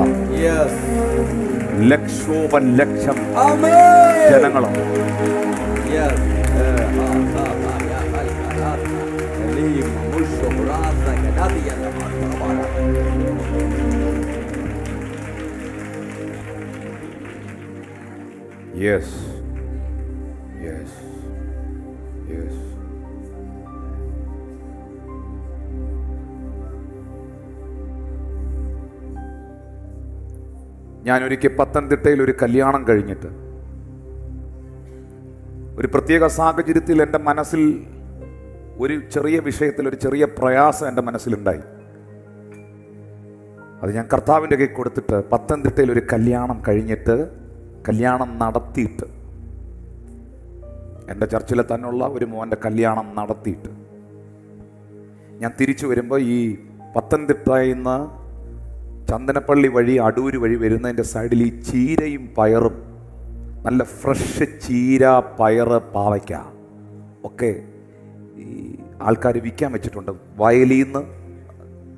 ലക്ഷോപൻ ലക്ഷോപ ലക്ഷം. ജനങ്ങളും Yes. ഞാൻ ഒരിക്കൽ പത്തനംതിട്ടയിൽ ഒരു കല്യാണം കഴിഞ്ഞിട്ട് ഒരു പ്രത്യേക സാഹചര്യത്തിൽ എന്റെ മനസ്സിൽ ഒരു ചെറിയ വിഷയത്തിൽ ഒരു ചെറിയ പ്രയാസം എന്റെ മനസ്സിലുണ്ടായി. അത് ഞാൻ കർത്താവിന്റെ കൈ കൊടുത്തിട്ട് പത്തനംതിട്ടയിൽ ഒരു കല്യാണം കഴിഞ്ഞിട്ട് കല്യാണം നടത്തിയിട്ട് എന്റെ ചർച്ചിലെ തന്നെയുള്ള ഒരു മോന്റെ കല്യാണം നടത്തിയിട്ട് ഞാൻ തിരിച്ചു വരുമ്പോൾ ഈ പത്തനംതിട്ടയിൽ നിന്ന് ചന്ദനപ്പള്ളി വഴി അടൂര് വഴി വരുന്നതിന്റെ സൈഡിൽ ഈ ചീരയും പയറും നല്ല ഫ്രഷ് ചീര പയർ പാവയ്ക്ക ഒക്കെ ഈ ആൾക്കാർ വിൽക്കാൻ വെച്ചിട്ടുണ്ട്. വയലിൽ നിന്ന്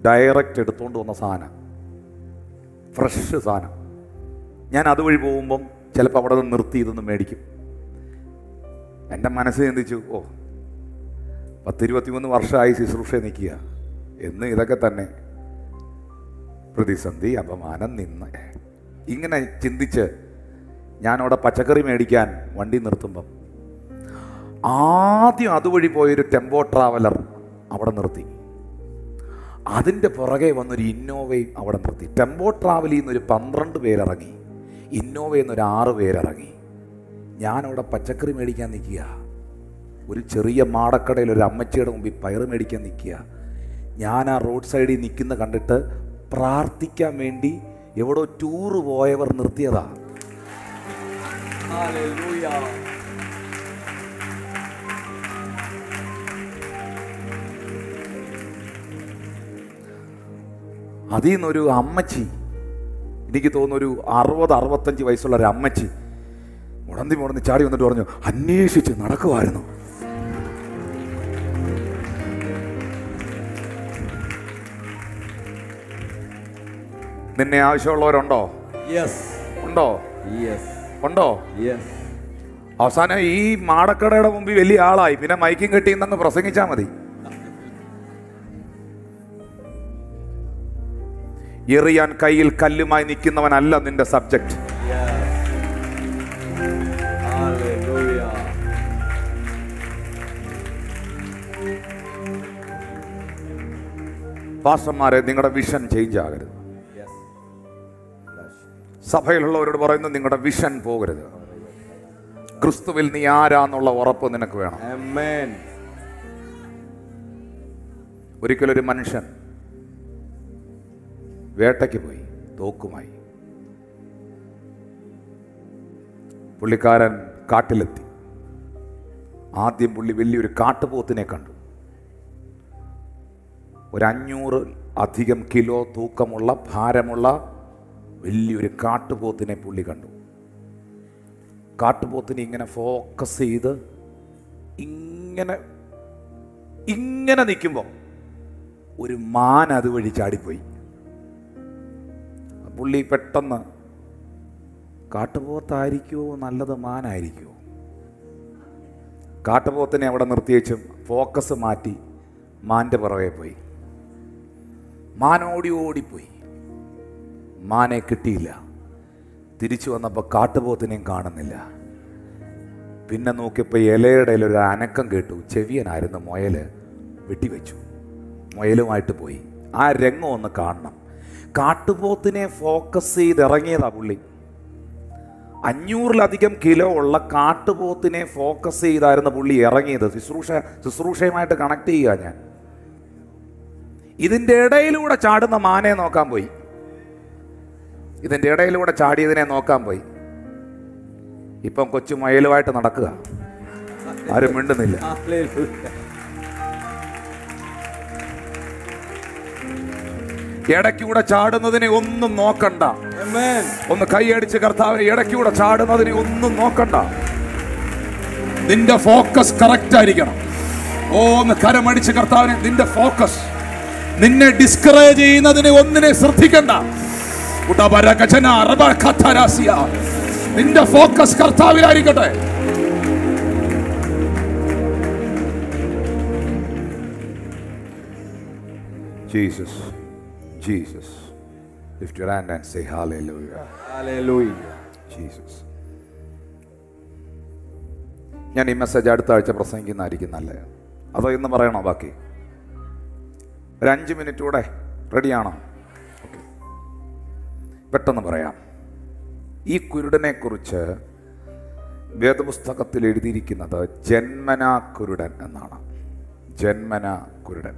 ഡയറക്റ്റ് എടുത്തുകൊണ്ട് വന്ന സാധനം. ഫ്രഷ് സാധനം. ഞാൻ അതുവഴി പോകുമ്പം ചിലപ്പോൾ അവിടെ നിന്ന് നിർത്തി ഇതൊന്ന് മേടിക്കും. എന്റെ മനസ്സ് ചിന്തിച്ചു ഓ പത്തിരുപത്തിമൂന്ന് വർഷമായി ശുശ്രൂഷ നിൽക്കുക. എന്ന് ഇതൊക്കെ തന്നെ പ്രതിസന്ധി അപമാനം നിന്ന് ഇങ്ങനെ ചിന്തിച്ച് ഞാനവിടെ പച്ചക്കറി മേടിക്കാൻ വണ്ടി നിർത്തുമ്പം ആദ്യം അതുവഴി പോയൊരു ടെമ്പോ ട്രാവലർ അവിടെ നിർത്തി. അതിന്റെ പുറകെ വന്നൊരു ഇന്നോവയും അവിടെ നിർത്തി. ടെമ്പോ ട്രാവലിൽ നിന്നൊരു പന്ത്രണ്ട് പേരിറങ്ങി. ഇന്നോവയിൽ നിന്ന് ഒരു ആറ് പേരിറങ്ങി. ഞാനവിടെ പച്ചക്കറി മേടിക്കാൻ നിൽക്കുക. ഒരു ചെറിയ മാടക്കടയിൽ ഒരു അമ്മച്ചിയുടെ മുമ്പിൽ പയറ് മേടിക്കാൻ നിൽക്കുക. ഞാൻ ആ റോഡ് സൈഡിൽ നിൽക്കുന്ന കണ്ടിട്ട് പ്രാർത്ഥിക്കാൻ വേണ്ടി എവിടോ ടൂറ് പോയവർ നിർത്തിയതാ. അതിൽ നിന്നൊരു അമ്മച്ചി എനിക്ക് തോന്നുന്നൊരു ഒരു അറുപത് അറുപത്തഞ്ച് വയസ്സുള്ള ഒരു അമ്മച്ചി മുടന്തി മുടന്തി ചാടി വന്നിട്ട് പറഞ്ഞു അന്വേഷിച്ച് നടക്കുമായിരുന്നു നിന്നെ ആവശ്യമുള്ളവരുണ്ടോ? യെസ് ഉണ്ടോ? യെസ് ഉണ്ടോ? യെസ് അവസാനം ഈ മാടക്കടയുടെ മുമ്പിൽ വലിയ ആളായി. പിന്നെ മൈക്കും കെട്ടി നിന്ന് പ്രസംഗിച്ചാൽ മതി. എറിയാൻ കയ്യിൽ കല്ലുമായി നിൽക്കുന്നവനല്ല നിന്റെ സബ്ജക്റ്റ്. പാസ്റ്റർമാരെ നിങ്ങളുടെ വിഷൻ ചേഞ്ച് ആകരുത്. സഭയിലുള്ളവരോട് പറയുന്നു നിങ്ങളുടെ വിഷൻ പോകരുത്. ക്രിസ്തുവിൽ നീ ആരാന്നുള്ള ഉറപ്പ് നിനക്ക് വേണം. ഒരിക്കലൊരു മനുഷ്യൻ വേട്ടയ്ക്ക് പോയി തോക്കുമായി. പുള്ളിക്കാരൻ കാട്ടിലെത്തി. ആദ്യം പുള്ളി വലിയൊരു കാട്ടുപോത്തിനെ കണ്ടു. ഒരു അഞ്ഞൂറ് അധികം കിലോ തൂക്കമുള്ള ഭാരമുള്ള വലിയൊരു കാട്ടുപോത്തിനെ പുള്ളി കണ്ടു. കാട്ടുപോത്തിനെ ഇങ്ങനെ ഫോക്കസ് ചെയ്ത് ഇങ്ങനെ ഇങ്ങനെ നിൽക്കുമ്പോൾ ഒരു മാൻ അതുവഴി ചാടിപ്പോയി. പുള്ളി പെട്ടെന്ന് കാട്ടുപോത്തായിരിക്കുമോ നല്ലത് മാനായിരിക്കുമോ കാട്ടുപോത്തിനെ അവിടെ നിർത്തിയേച്ചും ഫോക്കസ് മാറ്റി മാന്റെ പുറകെ പോയി. മാനോടി ഓടി ഓടിപ്പോയി. മാനെ കിട്ടിയില്ല. തിരിച്ചു വന്നപ്പോൾ കാട്ടുപോത്തിനെയും കാണുന്നില്ല. പിന്നെ നോക്കിയപ്പോൾ ഇലയുടെ ഒരു അനക്കം കേട്ടു. ചെവിയനായിരുന്നു മുയൽ വെട്ടിവെച്ചു. മുയലുമായിട്ട് പോയി. ആ രംഗം ഒന്ന് കാണണം. കാട്ടുപോത്തിനെ ഫോക്കസ് ചെയ്ത് ഇറങ്ങിയതാ പുള്ളി. അഞ്ഞൂറിലധികം കിലോ ഉള്ള കാട്ടുപോത്തിനെ ഫോക്കസ് ചെയ്തായിരുന്നു പുള്ളി ഇറങ്ങിയത്. ശുശ്രൂഷ ശുശ്രൂഷയുമായിട്ട് കണക്ട് ചെയ്യുക ഞാൻ. ഇതിന്റെ ഇടയിലൂടെ ചാടുന്ന മാനെ നോക്കാൻ പോയി. ഇതിന്റെ ഇടയിലൂടെ ചാടിയതിനെ നോക്കാൻ പോയി ഇപ്പം കൊച്ചു മയിലുമായിട്ട് നടക്കുക ആരും മിണ്ടുന്നില്ല. ഇടയ്ക്കൂടെ ചാടുന്നതിനെ ഒന്നും നോക്കണ്ട. ഒന്ന് കൈയടിച്ച് കർത്താവിനെ ഇടയ്ക്കൂടെ ചാടുന്നതിനെ ഒന്നും നോക്കണ്ട നിന്റെ ഫോക്കസ് കറക്റ്റ് ആയിരിക്കണം ഓ ഒന്ന് കരമടിച്ച് കർത്താവിനെ നിന്റെ ഫോക്കസ് നിന്നെ ഡിസ്കറേജ് ചെയ്യുന്നതിനെ ഒന്നിനെ ശ്രദ്ധിക്കണ്ട. നിന്റെ focus കർത്താവിലായിരിക്കട്ടെ. Jesus Jesus lift your hand and say hallelujah Hallelujah. Jesus ഞാൻ ഈ മെസ്സേജ് അടുത്ത ആഴ്ച പ്രസംഗിക്കുന്നതായിരിക്കും നല്ലത്. അതോ ഇന്ന് പറയണോ ബാക്കി? ഒരു അഞ്ച് മിനിറ്റ് കൂടെ റെഡിയാണോ പെട്ടെന്ന് പറയാം. ഈ കുരുടനെ കുറിച്ച് വേദപുസ്തകത്തിൽ എഴുതിയിരിക്കുന്നത് ജന്മന കുരുടൻ എന്നാണ്. ജന്മന കുരുടൻ.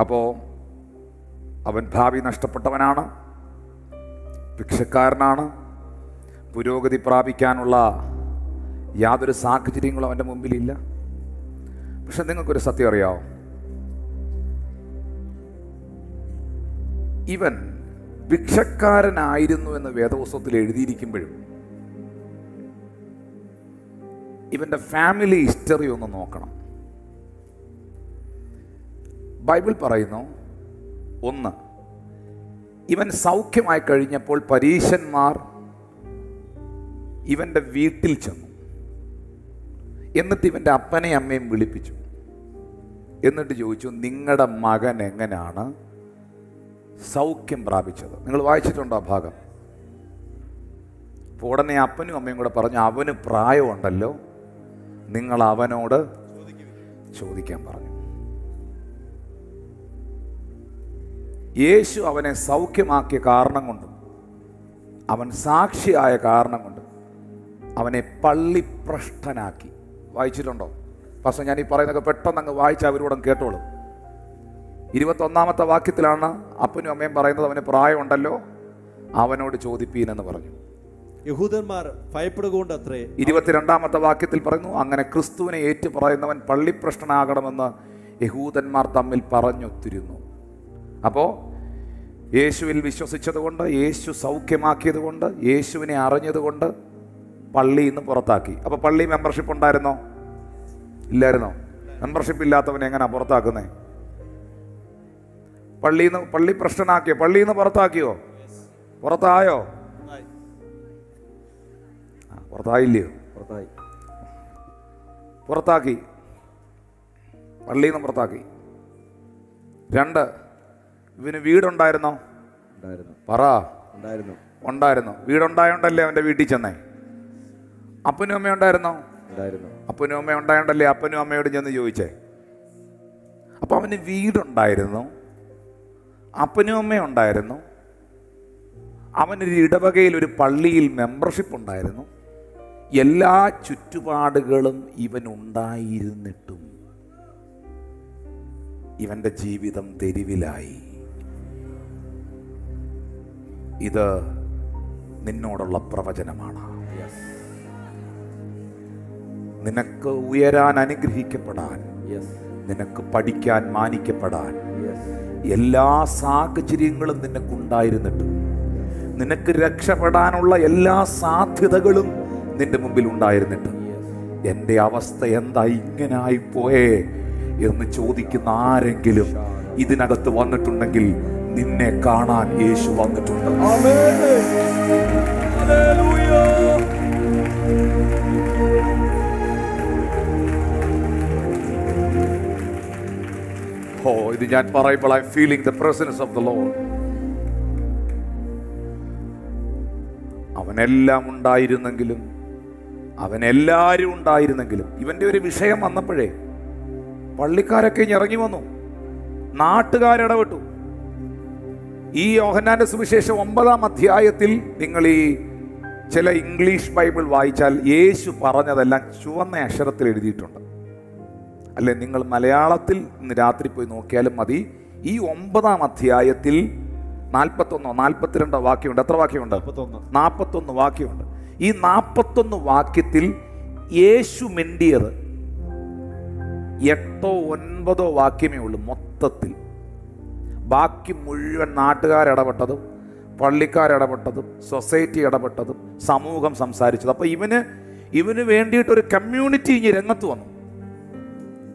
അപ്പോൾ അവൻ ഭാവി നഷ്ടപ്പെട്ടവനാണ് ഭിക്ഷക്കാരനാണ് പുരോഗതി പ്രാപിക്കാനുള്ള യാതൊരു സാഹചര്യങ്ങളും അവന്റെ മുമ്പിലില്ല. പക്ഷെ നിങ്ങൾക്കൊരു സത്യം അറിയാമോ ഇവൻ ഭിക്ഷക്കാരനായിരുന്നു എന്ന് വേദപുസ്തകത്തിൽ എഴുതിയിരിക്കുമ്പോഴും ഇവന്റെ ഫാമിലി ഹിസ്റ്ററി ഒന്ന് നോക്കണം. ബൈബിൾ പറയുന്നു ഒന്ന് ഇവൻ സൗഖ്യമായി കഴിഞ്ഞപ്പോൾ പരീശന്മാർ ഇവന്റെ വീട്ടിൽ ചെന്നു. എന്നിട്ട് ഇവന്റെ അപ്പനെയും അമ്മയും വിളിപ്പിച്ചു. എന്നിട്ട് ചോദിച്ചു നിങ്ങളുടെ മകൻ എങ്ങനെയാണ് സൗഖ്യം പ്രാപിച്ചത്. നിങ്ങൾ വായിച്ചിട്ടുണ്ടോ ആ ഭാഗം? അപ്പോൾ ഉടനെ അപ്പനും അമ്മയും കൂടെ പറഞ്ഞു അവന് പ്രായമുണ്ടല്ലോ. നിങ്ങൾ അവനോട് ചോദിക്കാൻ പറഞ്ഞു. യേശു അവനെ സൗഖ്യമാക്കിയ കാരണം കൊണ്ടും അവൻ സാക്ഷിയായ കാരണം കൊണ്ടും അവനെ പള്ളിപ്രഷ്ടനാക്കി വായിച്ചിട്ടുണ്ടോ? പക്ഷേ ഞാൻ ഈ പറയുന്നതൊക്കെ പെട്ടെന്ന് അങ്ങ് വായിച്ച അവരോടും കേട്ടോളും. ഇരുപത്തൊന്നാമത്തെ വാക്യത്തിലാണ് അപ്പനും അമ്മയും പറയുന്നത് അവന് പ്രായമുണ്ടല്ലോ അവനോട് ചോദിപ്പീനെന്ന് പറഞ്ഞു. യഹൂദന്മാർ ഭയപ്പെടുകൊണ്ടത്രേ ഇരുപത്തിരണ്ടാമത്തെ വാക്യത്തിൽ പറയുന്നു അങ്ങനെ ക്രിസ്തുവിനെ ഏറ്റു പറയുന്നവൻ പള്ളിപ്രശ്നനാകണമെന്ന് യഹൂദന്മാർ തമ്മിൽ പറഞ്ഞൊത്തിരുന്നു. അപ്പോൾ യേശുവിൽ വിശ്വസിച്ചതുകൊണ്ട് യേശു സൗഖ്യമാക്കിയത് കൊണ്ട് യേശുവിനെ അറിഞ്ഞതുകൊണ്ട് പള്ളി ഇന്ന് പുറത്താക്കി. അപ്പോൾ പള്ളി മെമ്പർഷിപ്പ് ഉണ്ടായിരുന്നോ? ഇല്ലായിരുന്നോ? മെമ്പർഷിപ്പ് ഇല്ലാത്തവനെ എങ്ങനെയാണ് പുറത്താക്കുന്നേ? പള്ളിയിൽ നിന്ന് പള്ളി പ്രശ്നനാക്കിയോ? പള്ളിയിൽ നിന്ന് പുറത്താക്കിയോ? പുറത്തായോ? പുറത്തായില്ലയോ? പുറത്തായി. പുറത്താക്കി. പള്ളിയിൽ നിന്ന് പുറത്താക്കി. രണ്ട് ഇവന് വീടുണ്ടായിരുന്നോ? ഉണ്ടായിരുന്നു. പറ. ഉണ്ടായിരുന്നു. ഉണ്ടായിരുന്നു. വീടുണ്ടായോണ്ടല്ലേ അവന്റെ വീട്ടിൽ ചെന്നേ? അപ്പനും അമ്മയും ഉണ്ടായിരുന്നോ? ഉണ്ടായിരുന്നു. അപ്പനും അമ്മയും ഉണ്ടായോണ്ടല്ലേ അപ്പനും അമ്മയോട് ചെന്ന് ചോദിച്ചേ? അപ്പം അവന് വീടുണ്ടായിരുന്നു. അപ്പനും അമ്മയും ഉണ്ടായിരുന്നു. അവനൊരു ഇടവകയിൽ ഒരു പള്ളിയിൽ മെമ്പർഷിപ്പ് ഉണ്ടായിരുന്നു. എല്ലാ ചുറ്റുപാടുകളും ഇവനുണ്ടായിരുന്നിട്ടും ഇവന്റെ ജീവിതം തെരുവിലായി. ഇത് നിന്നോടുള്ള പ്രവചനമാണ്. നിനക്ക് ഉയരാൻ അനുഗ്രഹിക്കപ്പെടാൻ നിനക്ക് പഠിക്കാൻ മാനിക്കപ്പെടാൻ എല്ലാ സാഹചര്യങ്ങളും നിനക്കുണ്ടായിരുന്നിട്ടും. നിനക്ക് രക്ഷപ്പെടാനുള്ള എല്ലാ സാധ്യതകളും നിന്റെ മുമ്പിൽ ഉണ്ടായിരുന്നിട്ട്. എന്റെ അവസ്ഥ എന്താ ഇങ്ങനായിപ്പോയേ എന്ന് ചോദിക്കുന്ന ആരെങ്കിലും ഇതിനകത്ത് വന്നിട്ടുണ്ടെങ്കിൽ നിന്നെ കാണാൻ യേശു വന്നിട്ടുണ്ട്. ഓ ഇത് ഞാൻ പറയുമ്പോൾ I feeling the presence of the Lord അവനെല്ലാം ഉണ്ടായിരുന്നെങ്കിലും അവനെല്ലാവരും ഉണ്ടായിരുന്നെങ്കിലും ഇവന്റെ ഒരു വിഷയം വന്നപ്പോഴേ പള്ളിക്കാരൊക്കെ ഇറങ്ങി വന്നു. നാട്ടുകാരിടപെട്ടു ഈ യോഹന്നാന്റെ സുവിശേഷം ഒമ്പതാം അധ്യായത്തിൽ നിങ്ങൾ ഈ ചില ഇംഗ്ലീഷ് ബൈബിൾ വായിച്ചാൽ യേശു പറഞ്ഞതെല്ലാം ചുവന്ന അക്ഷരത്തിൽ എഴുതിയിട്ടുണ്ട്. അല്ലെ നിങ്ങൾ മലയാളത്തിൽ ഇന്ന് രാത്രി പോയി നോക്കിയാലും മതി. ഈ ഒമ്പതാം അധ്യായത്തിൽ നാൽപ്പത്തൊന്നോ നാൽപ്പത്തിരണ്ടോ വാക്യമുണ്ട്? എത്ര വാക്യമുണ്ട്? നാൽപ്പത്തൊന്ന്. വാക്യമുണ്ട്. ഈ നാൽപ്പത്തൊന്ന് വാക്യത്തിൽ യേശു മിണ്ടിയത് എട്ടോ ഒൻപതോ വാക്യമേ ഉള്ളൂ മൊത്തത്തിൽ. ബാക്കി മുഴുവൻ നാട്ടുകാരിടപെട്ടതും പള്ളിക്കാരിടപെട്ടതും സൊസൈറ്റി ഇടപെട്ടതും സമൂഹം സംസാരിച്ചത്. അപ്പോൾ ഇവന് ഇവന് വേണ്ടിയിട്ടൊരു കമ്മ്യൂണിറ്റി ഇനി രംഗത്ത് വന്നു.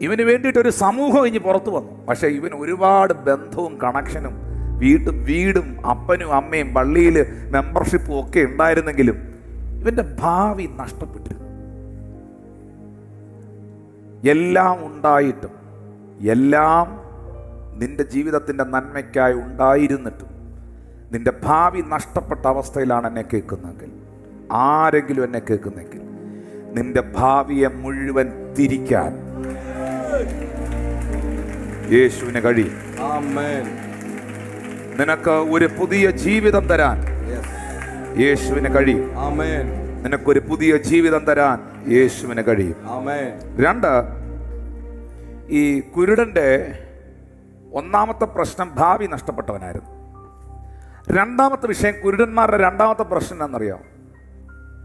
ഇവന് വേണ്ടിയിട്ട് ഒരു സമൂഹം ഇനി പുറത്തു വന്നു. പക്ഷേ ഇവൻ ഒരുപാട് ബന്ധവും കണക്ഷനും വീട്ടും വീടും അപ്പനും അമ്മയും പള്ളിയിൽ മെമ്പർഷിപ്പും ഒക്കെ ഉണ്ടായിരുന്നെങ്കിലും ഇവന്റെ ഭാവി നഷ്ടപ്പെട്ടിരുന്നു എല്ലാം ഉണ്ടായിട്ടും എല്ലാം നിന്റെ ജീവിതത്തിന്റെ നന്മയ്ക്കായി ഉണ്ടായിരുന്നിട്ടും നിന്റെ ഭാവി നഷ്ടപ്പെട്ട അവസ്ഥയിലാണ് എന്നെ കേൾക്കുന്നതെങ്കിൽ ആരെങ്കിലും എന്നെ കേൾക്കുന്നെങ്കിൽ നിന്റെ ഭാവിയെ മുഴുവൻ തിരിക്കാൻ യേശുവിന് കഴിയും. നിനക്ക് ഒരു പുതിയ ജീവിതം തരാൻ. യേശുവിന് കഴിയും. നിനക്കൊരു പുതിയ ജീവിതം തരാൻ യേശുവിന് കഴിയും. രണ്ട് ഈ കുരുടന്റെ ഒന്നാമത്തെ പ്രശ്നം ഭാവി നഷ്ടപ്പെട്ടവനായിരുന്നു. രണ്ടാമത്തെ വിഷയം കുരുടന്മാരുടെ രണ്ടാമത്തെ പ്രശ്നം എന്നറിയാം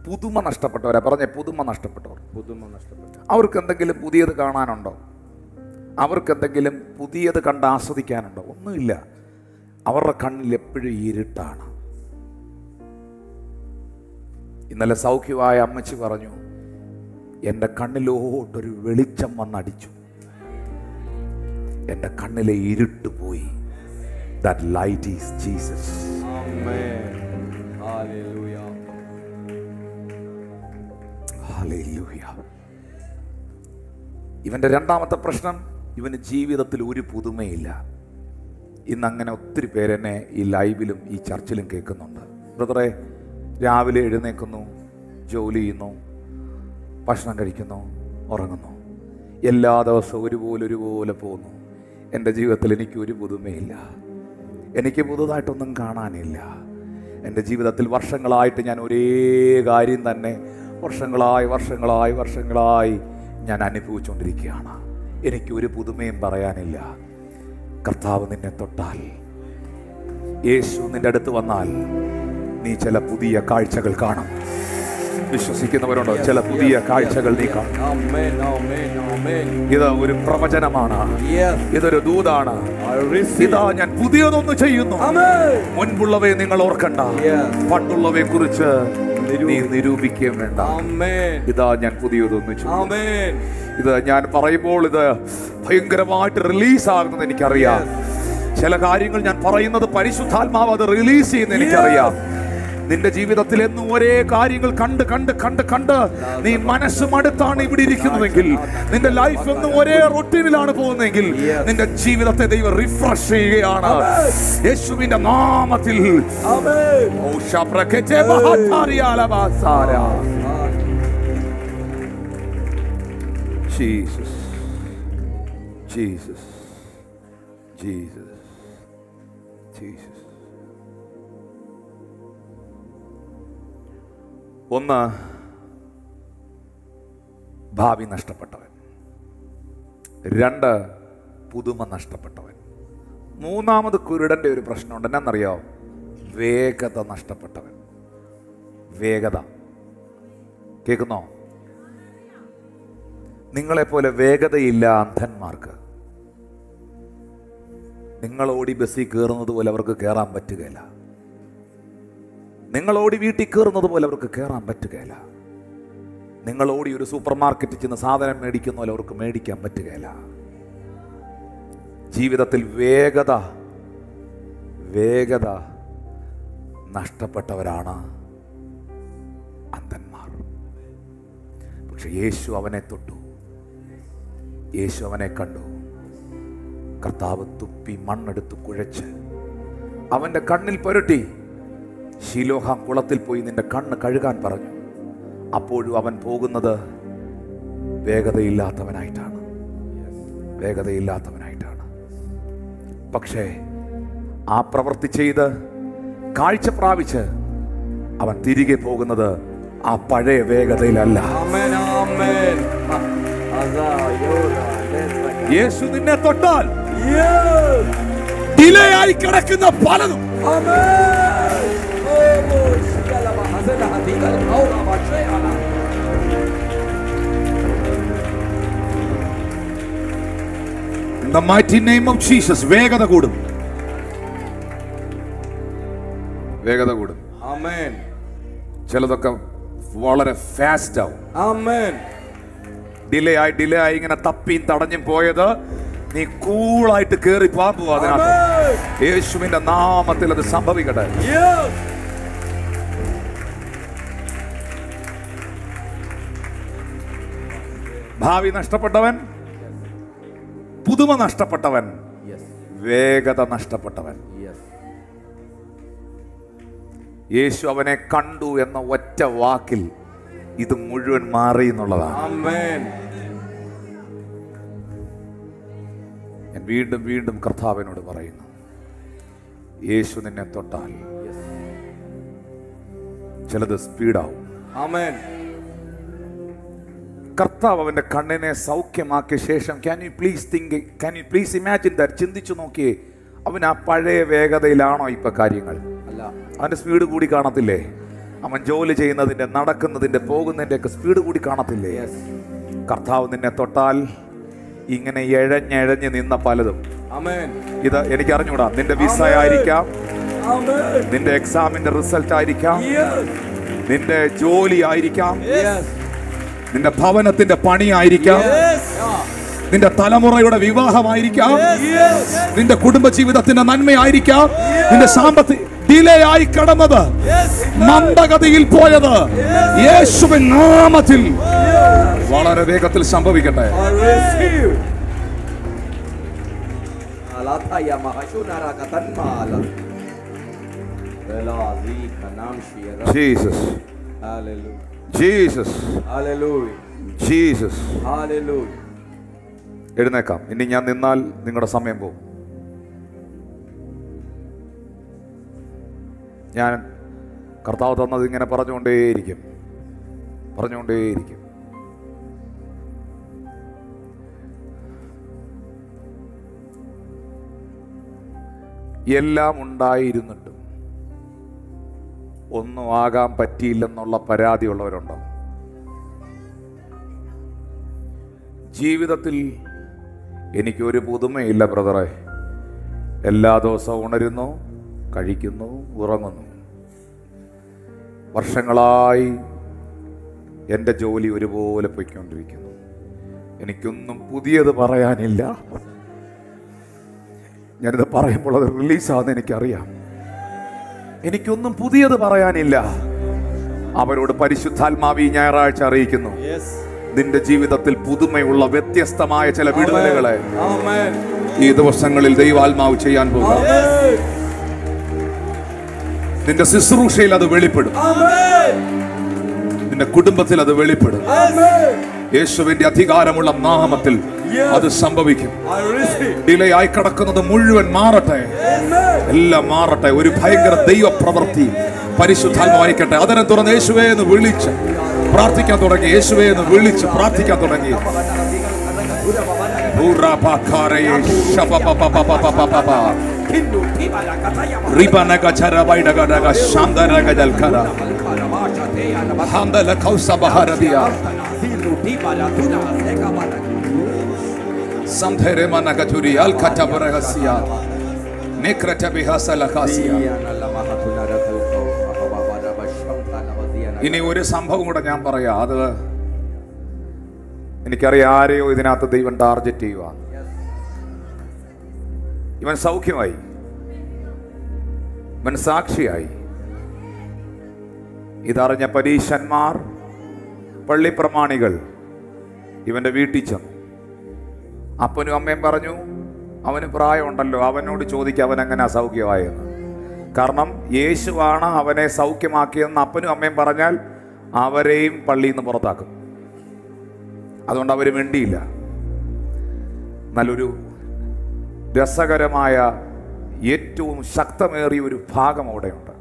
പുതുമ നഷ്ടപ്പെട്ടവരാ. പറഞ്ഞേ പുതുമ നഷ്ടപ്പെട്ടവർ. പുതുമ നഷ്ടപ്പെട്ടു. അവർക്ക് എന്തെങ്കിലും പുതിയത് കാണാനുണ്ടോ? അവർക്ക് എന്തെങ്കിലും പുതിയത് കണ്ട് ആസ്വദിക്കാനുണ്ടോ ഒന്നുമില്ല അവരുടെ കണ്ണിൽ എപ്പോഴും ഇരുട്ടാണ് ഇന്നലെ സൗഖ്യമായ അമ്മച്ചി പറഞ്ഞു എന്റെ കണ്ണിലോട്ടൊരു വെളിച്ചം വന്നടിച്ചു എന്റെ കണ്ണിലെ ഇരുട്ട് പോയി that light is Jesus Amen. Hallelujah. Hallelujah. ഇവന്റെ രണ്ടാമത്തെ പ്രശ്നം ഇവന് ജീവിതത്തിൽ ഒരു പുതുമയില്ല. ഇന്ന് അങ്ങനെ ഒത്തിരി പേരെന്നെ ഈ ലൈവിലും ഈ ചർച്ചിലും കേൾക്കുന്നുണ്ട്. ബ്രദറെ രാവിലെ എഴുന്നേൽക്കുന്നു ജോലി ചെയ്യുന്നു ഭക്ഷണം കഴിക്കുന്നു ഉറങ്ങുന്നു. എല്ലാ ദിവസവും ഒരുപോലെ ഒരുപോലെ പോകുന്നു. എന്റെ ജീവിതത്തിൽ എനിക്ക് ഒരു പുതുമയില്ല. എനിക്ക് പുതുതായിട്ടൊന്നും കാണാനില്ല. എന്റെ ജീവിതത്തിൽ വർഷങ്ങളായിട്ട് ഞാൻ ഒരേ കാര്യം തന്നെ വർഷങ്ങളായി വർഷങ്ങളായി വർഷങ്ങളായി ഞാൻ അനുഭവിച്ചുകൊണ്ടിരിക്കുകയാണ്. എനിക്ക് ഒരു പുതുമയും പറയാനില്ല കർത്താവ് നിന്നെ തൊട്ടാൽ യേശു നിന്റെ അടുത്ത് വന്നാൽ നീ ചില പുതിയ കാഴ്ചകൾ കാണും വിശ്വസിക്കുന്നവരുണ്ടോ ചില പുതിയ കാഴ്ചകൾ നീ കാണും. ഇത് ഒരു പ്രവചനമാണ്. ഇതൊരു ദൂതാണ് ഇതാ ഞാൻ പുതിയതൊന്ന് ചെയ്യുന്നു. മുൻപുള്ളവയെ നിങ്ങൾ ഓർക്കണ്ട. പണ്ടുള്ളവയെ കുറിച്ച് നീ നിരൂപിക്കുകയും വേണ്ട. ഇതാ ഞാൻ പുതിയതൊന്ന് ചെയ്യുന്നു. ഇത് ഞാൻ പറയുമ്പോൾ ഇത് ഭയങ്കരമായിട്ട് റിലീസ് ആകുന്നത് എനിക്കറിയാം. ചില കാര്യങ്ങൾ ഞാൻ പറയുന്നത് പരിശുദ്ധാത്മാവ് അത് റിലീസ് ചെയ്യുന്ന എനിക്കറിയാം. നിന്റെ ജീവിതത്തിൽ എന്നും ഒരേ കാര്യങ്ങൾ കണ്ട് കണ്ട് കണ്ട് കണ്ട് നീ മനസ്സ് മടുത്താണ് ഇവിടെ ഇരിക്കുന്നതെങ്കിൽ നിന്റെ ലൈഫ് എന്നും ഒരേ റൊട്ടീനിലാണ് പോകുന്നതെങ്കിൽ നിന്റെ ജീവിതത്തെ ദൈവം റിഫ്രഷ് ചെയ്യുകയാണ്. യേശുവിന്റെ നാമത്തിൽ. Jesus. Jesus. Jesus. Jesus. ഒന്ന് ഭാവി നഷ്ടപ്പെട്ടവൻ രണ്ട് പുതുമ നഷ്ടപ്പെട്ടവൻ മൂന്നാമത് കുരുടന്റെ ഒരു പ്രശ്നമുണ്ട് എന്നറിയോ വേഗത നഷ്ടപ്പെട്ടവൻ വേഗത കേൾക്കുന്നോ നിങ്ങളെപ്പോലെ വേഗതയില്ല അന്ധന്മാർക്ക്. നിങ്ങൾ ഓടി ബസ്സിൽ കയറുന്നത് പോലെ അവർക്ക് കയറാൻ പറ്റുകയില്ല. നിങ്ങൾ ഓടി വീട്ടിൽ കയറുന്നത് പോലെ അവർക്ക് കയറാൻ പറ്റുകയില്ല. നിങ്ങൾ ഓടി ഒരു സൂപ്പർ മാർക്കറ്റിൽ ചെന്ന് സാധനം മേടിക്കുന്ന പോലെ അവർക്ക് മേടിക്കാൻ പറ്റുകയില്ല. ജീവിതത്തിൽ വേഗത വേഗത നഷ്ടപ്പെട്ടവരാണ് അന്ധന്മാർ. പക്ഷെ യേശു അവനെ തൊട്ടു. യേശു അവനെ കണ്ടു. കർത്താവ് തുപ്പി മണ്ണെടുത്ത് കുഴച്ച് അവന്റെ കണ്ണിൽ പുരട്ടി. ശീലോഹാം കുളത്തിൽ പോയി നിന്റെ കണ്ണ് കഴുകാൻ പറഞ്ഞു. അപ്പോഴും അവൻ പോകുന്നത് വേഗതയില്ലാത്തവനായിട്ടാണ്. വേഗതയില്ലാത്തവനായിട്ടാണ്. പക്ഷേ ആ പ്രവൃത്തി ചെയ്ത് കാഴ്ച പ്രാപിച്ച് അവൻ തിരികെ പോകുന്നത് ആ പഴയ വേഗതയിലല്ല. യേശു നിന്നെ തൊട്ടാൽ ഡിലേ ആയി കിടക്കുന്ന പലതും. The mighty name of Jesus വേഗത കൂടും. വേഗത കൂടും. ആമേൻ. ചിലതൊക്കെ വളരെ ഫാസ്റ്റ് ആവും. ആമേൻ. ഡിലേ ആയി ഡിലേ ആയി ഇങ്ങനെ തപ്പിയും തടഞ്ഞും പോയത് നീ കൂളായിട്ട് കേറി പാമ്പോ അതിനകത്ത്. യേശുവിന്റെ നാമത്തിൽ അത് സംഭവിക്കട്ടെ. ഭാവി നഷ്ടപ്പെട്ടവൻ പുതുമ നഷ്ടപ്പെട്ടവൻ വേഗത നഷ്ടപ്പെട്ടവൻ. യേശു അവനെ കണ്ടു എന്ന ഒറ്റ വാക്കിൽ ഇത് മുഴുവൻ മാറി എന്നുള്ളതാണ്. ഞാൻ വീണ്ടും വീണ്ടും കർത്താവിനോട് പറയുന്നു യേശു നിന്നെ തൊട്ടാൽ. ചിലത് സ്പീഡാവും. കർത്താവ് അവന്റെ കണ്ണിനെ സൗഖ്യമാക്കിയ ശേഷം can you please think can you please imagine that ചിന്തിച്ചു നോക്കിയേ അവൻ ആ പഴയ വേഗതയിലാണോ ഇപ്പൊ കാര്യങ്ങൾ അല്ല അവന്റെ സ്പീഡ് കൂടി കാണത്തില്ലേ അവൻ ജോലി ചെയ്യുന്നതിന്റെ നടക്കുന്നതിന്റെ പോകുന്നതിന്റെ ഒക്കെ സ്പീഡ് കൂടി കാണത്തില്ലേ? കർത്താവ് നിന്നെ തൊട്ടാൽ ഇങ്ങനെ എഴഞ്ഞെഴഞ്ഞ് നിന്ന പലതും. ഇത് എനിക്ക് അറിഞ്ഞൂടാ നിന്റെ വിസ ആയിരിക്കാം. നിന്റെ എക്സാമിന്റെ റിസൾട്ട് ആയിരിക്കാം. നിന്റെ ജോലി ആയിരിക്കാം. നിന്റെ ഭവനത്തിന്റെ പണി ആയിരിക്കാം. നിന്റെ തലമുറയുടെ വിവാഹമായിരിക്കാം. നിന്റെ കുടുംബജീവിതത്തിന്റെ നന്മയായിരിക്കാം. നിന്റെ സാമ്പത്തിക ഡിലേ ആയി കടന്നത് മന്ദഗതിയിൽ പോയത്. യേശുവിൻ നാമത്തിൽ. വളരെ വേഗത്തിൽ സംഭവിക്കട്ടെ. എഴുന്നേക്കാം. ഇനി ഞാൻ നിന്നാൽ നിങ്ങളുടെ സമയം പോകും. ഞാൻ കർത്താവ് തന്നത് ഇങ്ങനെ പറഞ്ഞുകൊണ്ടേയിരിക്കും. പറഞ്ഞുകൊണ്ടേയിരിക്കും. എല്ലാം ഉണ്ടായിരുന്നിട്ടും ഒന്നും ആകാൻ പറ്റിയില്ലെന്നുള്ള പരാതിയുള്ളവരുണ്ടോ? ജീവിതത്തിൽ എനിക്കൊരു പുതുമയില്ല ബ്രദറെ. എല്ലാ ദിവസവും ഉണരുന്നു. കഴിക്കുന്നു ഉറങ്ങുന്നു. വർഷങ്ങളായി എന്റെ ജോലി ഒരുപോലെ പോയിക്കൊണ്ടിരിക്കുന്നു. എനിക്കൊന്നും പുതിയത് പറയാനില്ല. ഞാനിത് പറയുമ്പോൾ അത് റിലീസാണെന്ന് എനിക്കറിയാം. എനിക്കൊന്നും പുതിയത് പറയാനില്ല. അവരോട് പരിശുദ്ധാത്മാവി ഞായറാഴ്ച അറിയിക്കുന്നു. നിന്റെ ജീവിതത്തിൽ പുതുമയുള്ള വ്യത്യസ്തമായ ചില വിടുതലുകളെ. ഈ ദിവസങ്ങളിൽ ദൈവാത്മാവ് ചെയ്യാൻ പോകും Amen. നിന്റെ ശുശ്രൂഷയിൽ അത് വെളിപ്പെടും. നിന്റെ കുടുംബത്തിൽ അത് വെളിപ്പെടും. യേശുവിന്റെ അധികാരമുള്ള നാമത്തിൽ അത് സംഭവിക്കും. ഡിലേ ആയി കിടക്കുന്നത് മുഴുവൻ മാറട്ടെ. എല്ലാം മാറട്ടെ. ഒരു ഭയങ്കര ദൈവ പ്രവൃത്തി പരിശുദ്ധാത്മായിരിക്കട്ടെ അതിനെ തുറന്ന് യേശുവേ എന്ന് വിളിച്ച് പ്രാർത്ഥിക്കാൻ തുടങ്ങി. യേശുവേ എന്ന് വിളിച്ച് പ്രാർത്ഥിക്കാൻ തുടങ്ങി. ൂറ പാക്കാരയെ Sandhere mana katuri al katabarahasia nekrata bihasa lakasia ഇനി ഒരു സംഭവം കൂടെ ഞാൻ പറയാം അത് എനിക്കറിയാം ആരെയോ ഇതിനകത്ത് ദൈവം ടാർഗറ്റ് ചെയ്യുവാണ് ഇവൻ സൗഖ്യമായി. ഇവൻ സാക്ഷിയായി. ഇതറിഞ്ഞ പരീശന്മാർ പള്ളിപ്രമാണികൾ ഇവന്റെ വീട്ടിൽ ചെന്നു. അപ്പനും അമ്മയും പറഞ്ഞു അവന് പ്രായമുണ്ടല്ലോ അവനോട് ചോദിക്കുക അവൻ എങ്ങനെ അസൗഖ്യമായെന്ന് കാരണം യേശുവാണ് അവനെ സൗഖ്യമാക്കിയതെന്ന് അപ്പനും അമ്മയും പറഞ്ഞാൽ അവരെയും പള്ളിയിൽ നിന്ന് പുറത്താക്കും. അതുകൊണ്ട് അവർ മിണ്ടിയില്ല. നല്ലൊരു രസകരമായ ഏറ്റവും ശക്തമേറിയ ഒരു ഭാഗം അവിടെയുണ്ട്.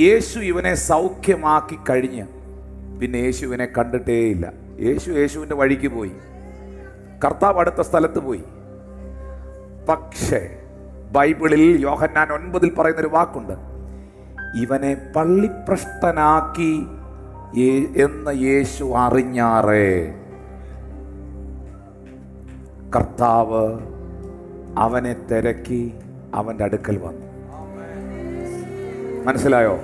യേശു ഇവനെ സൗഖ്യമാക്കി കഴിഞ്ഞ് പിന്നെ യേശുവിനെ കണ്ടിട്ടേയില്ല. യേശു യേശുവിന്റെ വഴിക്ക് പോയി. കർത്താവ് അടുത്ത സ്ഥലത്ത് പോയി. പക്ഷേ ബൈബിളിൽ യോഹന്നാൻ ഒൻപതിൽ പറയുന്നൊരു വാക്കുണ്ട്. ഇവനെ പള്ളിപ്രഷ്ടനാക്കി എന്ന് യേശു അറിഞ്ഞാറേ. കർത്താവ് അവനെ തിരക്കി അവന്റെ അടുക്കൽ വന്നു. മനസ്സിലായോ?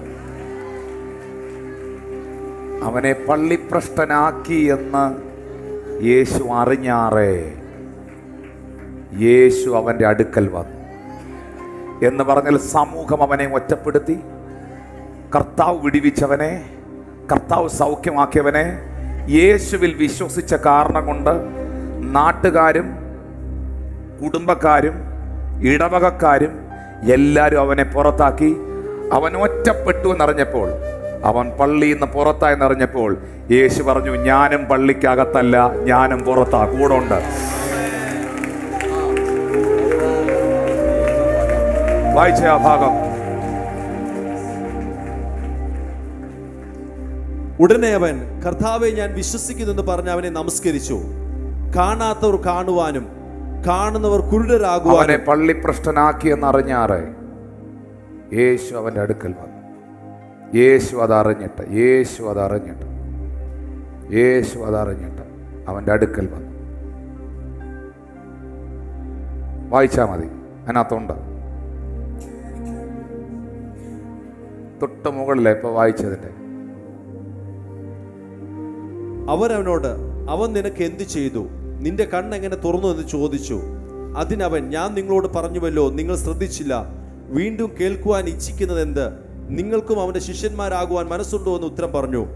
അവനെ പള്ളിപ്രഷ്ടനാക്കി എന്ന് യേശു അറിഞ്ഞാറേ യേശു അവന്റെ അടുക്കൽ വന്നു. എന്ന് പറഞ്ഞാൽ സമൂഹം അവനെ ഒറ്റപ്പെടുത്തി കർത്താവ് വിടിവിച്ചവനെ കർത്താവ് സൗഖ്യമാക്കിയവനെ യേശുവിൽ വിശ്വസിച്ച കാരണം കൊണ്ട് നാട്ടുകാരും കുടുംബക്കാരും ഇടവകക്കാരും എല്ലാവരും അവനെ പുറത്താക്കി. അവൻ ഒറ്റപ്പെട്ടു എന്നറിഞ്ഞപ്പോൾ അവൻ പള്ളിയിൽ നിന്ന് പുറത്തായെന്നറിഞ്ഞപ്പോൾ യേശു പറഞ്ഞു ഞാനും പള്ളിക്കകത്തല്ല ഞാനും പുറത്താ കൂടെ ഉണ്ട്. വായിച്ച ആ ഭാഗം. ഉടനെ അവൻ കർത്താവെ ഞാൻ വിശ്വസിക്കുന്നു എന്ന് പറഞ്ഞ് അവനെ നമസ്കരിച്ചു. കാണാത്തവർ കാണുവാനും കാണുന്നവർ പ്രശ്നനാക്കി എന്നറിഞ്ഞാറെ യേശു അവന്റെ അടുക്കൽ വന്നു. യേശു അതറിഞ്ഞിട്ട് യേശു അതറിഞ്ഞിട്ട് യേശു അതറിഞ്ഞിട്ട് അവന്റെ അടുക്കൽ വന്നു. വായിച്ചാൽ മതി അതിനകത്തുണ്ട് തൊട്ട് മുകളിലെ ഇപ്പൊ വായിച്ചതിന്റെ അവരവനോട് അവൻ നിനക്ക് എന്ത് ചെയ്തു? നിന്റെ കണ്ണെങ്ങനെ തുറന്നു എന്ന് ചോദിച്ചു. അതിനവൻ ഞാൻ നിങ്ങളോട് പറഞ്ഞുവല്ലോ നിങ്ങൾ ശ്രദ്ധിച്ചില്ല. വീണ്ടും കേൾക്കുവാൻ ഇച്ഛിക്കുന്നത് എന്ത്? നിങ്ങൾക്കും അവന്റെ ശിഷ്യന്മാരാകുവാൻ മനസ്സുണ്ടോ എന്ന് ഉത്തരം പറഞ്ഞു.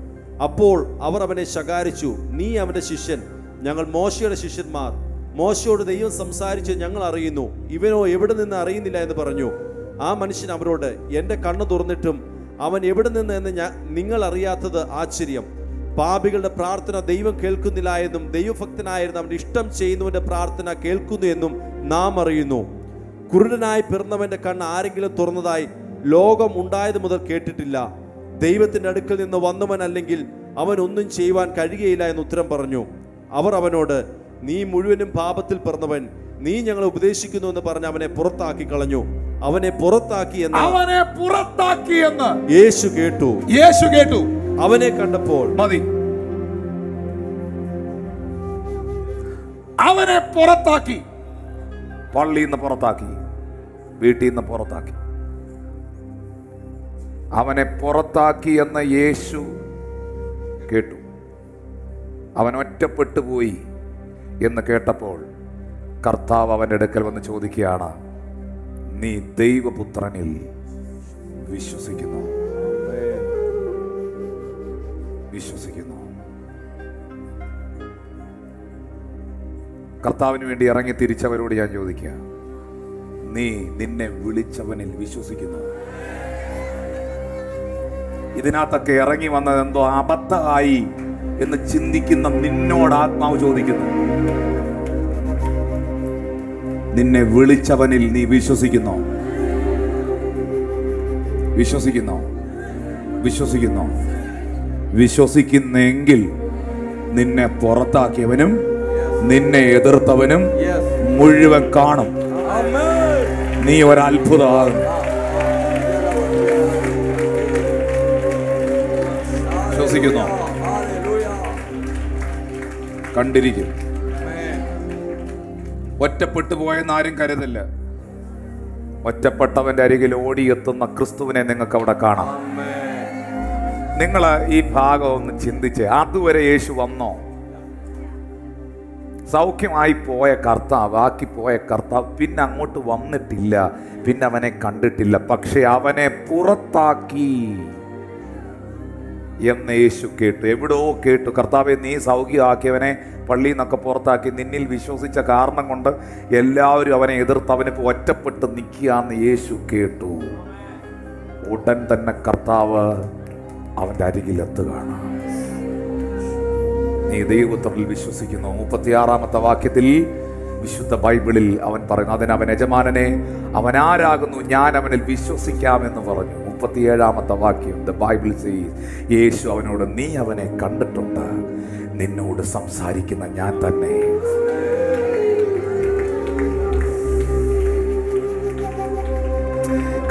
അപ്പോൾ അവർ അവനെ ശകാരിച്ചു നീ അവന്റെ ശിഷ്യൻ ഞങ്ങൾ മോശയുടെ ശിഷ്യന്മാർ. മോശയോട് ദൈവം സംസാരിച്ച് ഞങ്ങൾ അറിയുന്നു. ഇവനോ എവിടെ നിന്ന് അറിയുന്നില്ല എന്ന് പറഞ്ഞു. ആ മനുഷ്യൻ അവരോട് എന്റെ കണ്ണ് തുറന്നിട്ടും അവൻ എവിടെ നിന്ന് എന്ന് ഞാൻ നിങ്ങൾ അറിയാത്തത് ആശ്ചര്യം. പാപികളുടെ പ്രാർത്ഥന ദൈവം കേൾക്കുന്നില്ല എന്നും ദൈവഭക്തനായിരുന്ന അവന്റെ ഇഷ്ടം ചെയ്യുന്നവന്റെ പ്രാർത്ഥന കേൾക്കുന്നു എന്നും നാം അറിയുന്നു. കുരുടനായി പിറന്നവന്റെ കണ്ണ് ആരെങ്കിലും തുറന്നതായി ലോകം ഉണ്ടായത് മുതൽ കേട്ടിട്ടില്ല. ദൈവത്തിന്റെ അടുക്കൽ നിന്ന് വന്നവൻ അല്ലെങ്കിൽ അവൻ ഒന്നും ചെയ്യുവാൻ കഴിയുകയില്ല എന്ന് ഉത്തരം പറഞ്ഞു. അവർ അവനോട് നീ മുഴുവനും പാപത്തിൽ പിറന്നവൻ നീ ഞങ്ങളെ ഉപദേശിക്കുന്നു എന്ന് പറഞ്ഞ് അവനെ പുറത്താക്കി കളഞ്ഞു. അവനെ പുറത്താക്കി എന്ന് അവനെ പുറത്താക്കി എന്ന് യേശു കേട്ടു. യേശു കേട്ടു. അവനെ കണ്ടപ്പോൾ മതി. അവനെ പുറത്താക്കി. പള്ളിയിൽ നിന്ന് പുറത്താക്കി. വീട്ടിൽ നിന്ന് പുറത്താക്കി. അവനെ പുറത്താക്കി എന്ന് യേശു കേട്ടു. അവൻ ഒറ്റപ്പെട്ടു പോയി എന്ന് കേട്ടപ്പോൾ കർത്താവ് അവന്റെ അടുക്കൽ വന്ന് ചോദിക്കുകയാണ് നീ ദൈവപുത്രനിൽ വിശ്വസിക്കുന്നു? വിശ്വസിക്കുന്നു. കർത്താവിന് വേണ്ടി ഇറങ്ങി തിരിച്ചവരോട് ഞാൻ ചോദിക്കുക നീ നിന്നെ വിളിച്ചവനിൽ വിശ്വസിക്കുന്നു? ഇതിനകത്തൊക്കെ ഇറങ്ങി വന്നത് എന്തോ അബദ്ധമായി എന്ന് ചിന്തിക്കുന്ന നിന്നോട് ആത്മാവ് ചോദിക്കുന്നു. നിന്നെ വിളിച്ചവനിൽ നീ വിശ്വസിക്കുന്നു. വിശ്വസിക്കുന്നു. വിശ്വസിക്കുന്നു. വിശ്വസിക്കുന്നെങ്കിൽ നിന്നെ പുറത്താക്കിയവനും നിന്നെ എതിർത്തവനും മുഴുവൻ കാണും. നീ ഒരത്ഭുതമാകും വിശ്വസിക്കുന്നു. കണ്ടിരിക്കും. ഒറ്റപ്പെട്ടു പോയെന്ന് ആരും കരുതില്ല. ഒറ്റപ്പെട്ടവന്റെ അരികിൽ ഓടിയെത്തുന്ന ക്രിസ്തുവിനെ നിങ്ങൾക്ക് അവിടെ കാണാം. നിങ്ങൾ ഈ ഭാഗം ഒന്ന് ചിന്തിച്ച് അതുവരെ യേശു വന്നോ? സൗഖ്യമായി പോയ കർത്താവ് ആക്കി പോയ കർത്താവ് പിന്നെ അങ്ങോട്ട് വന്നിട്ടില്ല പിന്നെ അവനെ കണ്ടിട്ടില്ല പക്ഷെ അവനെ പുറത്താക്കി. എന്ന് യേശു കേട്ടു. എവിടെയോ കേട്ടു. കർത്താവെ നീ സൗഖ്യമാക്കിയവനെ പള്ളിയിൽ നിന്നൊക്കെ പുറത്താക്കി. നിന്നിൽ വിശ്വസിച്ച കാരണം കൊണ്ട് എല്ലാവരും അവനെ എതിർത്ത് അവനിപ്പോൾ ഒറ്റപ്പെട്ട് നിൽക്കുകയെന്ന് യേശു കേട്ടു. ഉടൻ തന്നെ കർത്താവ് അവന്റെ അരികിലെത്തുകയാണ് നീ ദൈവപുത്രനിൽ വിശ്വസിക്കുന്നു. മുപ്പത്തിയാറാമത്തെ വാക്യത്തിൽ വിശുദ്ധ ബൈബിളിൽ അവൻ പറയുന്നു അതിന് അവൻ യജമാനനെ അവൻ ആരാകുന്നു? ഞാൻ അവനിൽ വിശ്വസിക്കാമെന്ന് പറഞ്ഞു. മുപ്പത്തിയേഴാമത്തെ വാക്യം ദ ബൈബിൾ സീസ് യേശു അവനോട് നീ അവനെ കണ്ടിട്ടുണ്ട്. നിന്നോട് സംസാരിക്കുന്ന ഞാൻ തന്നെ.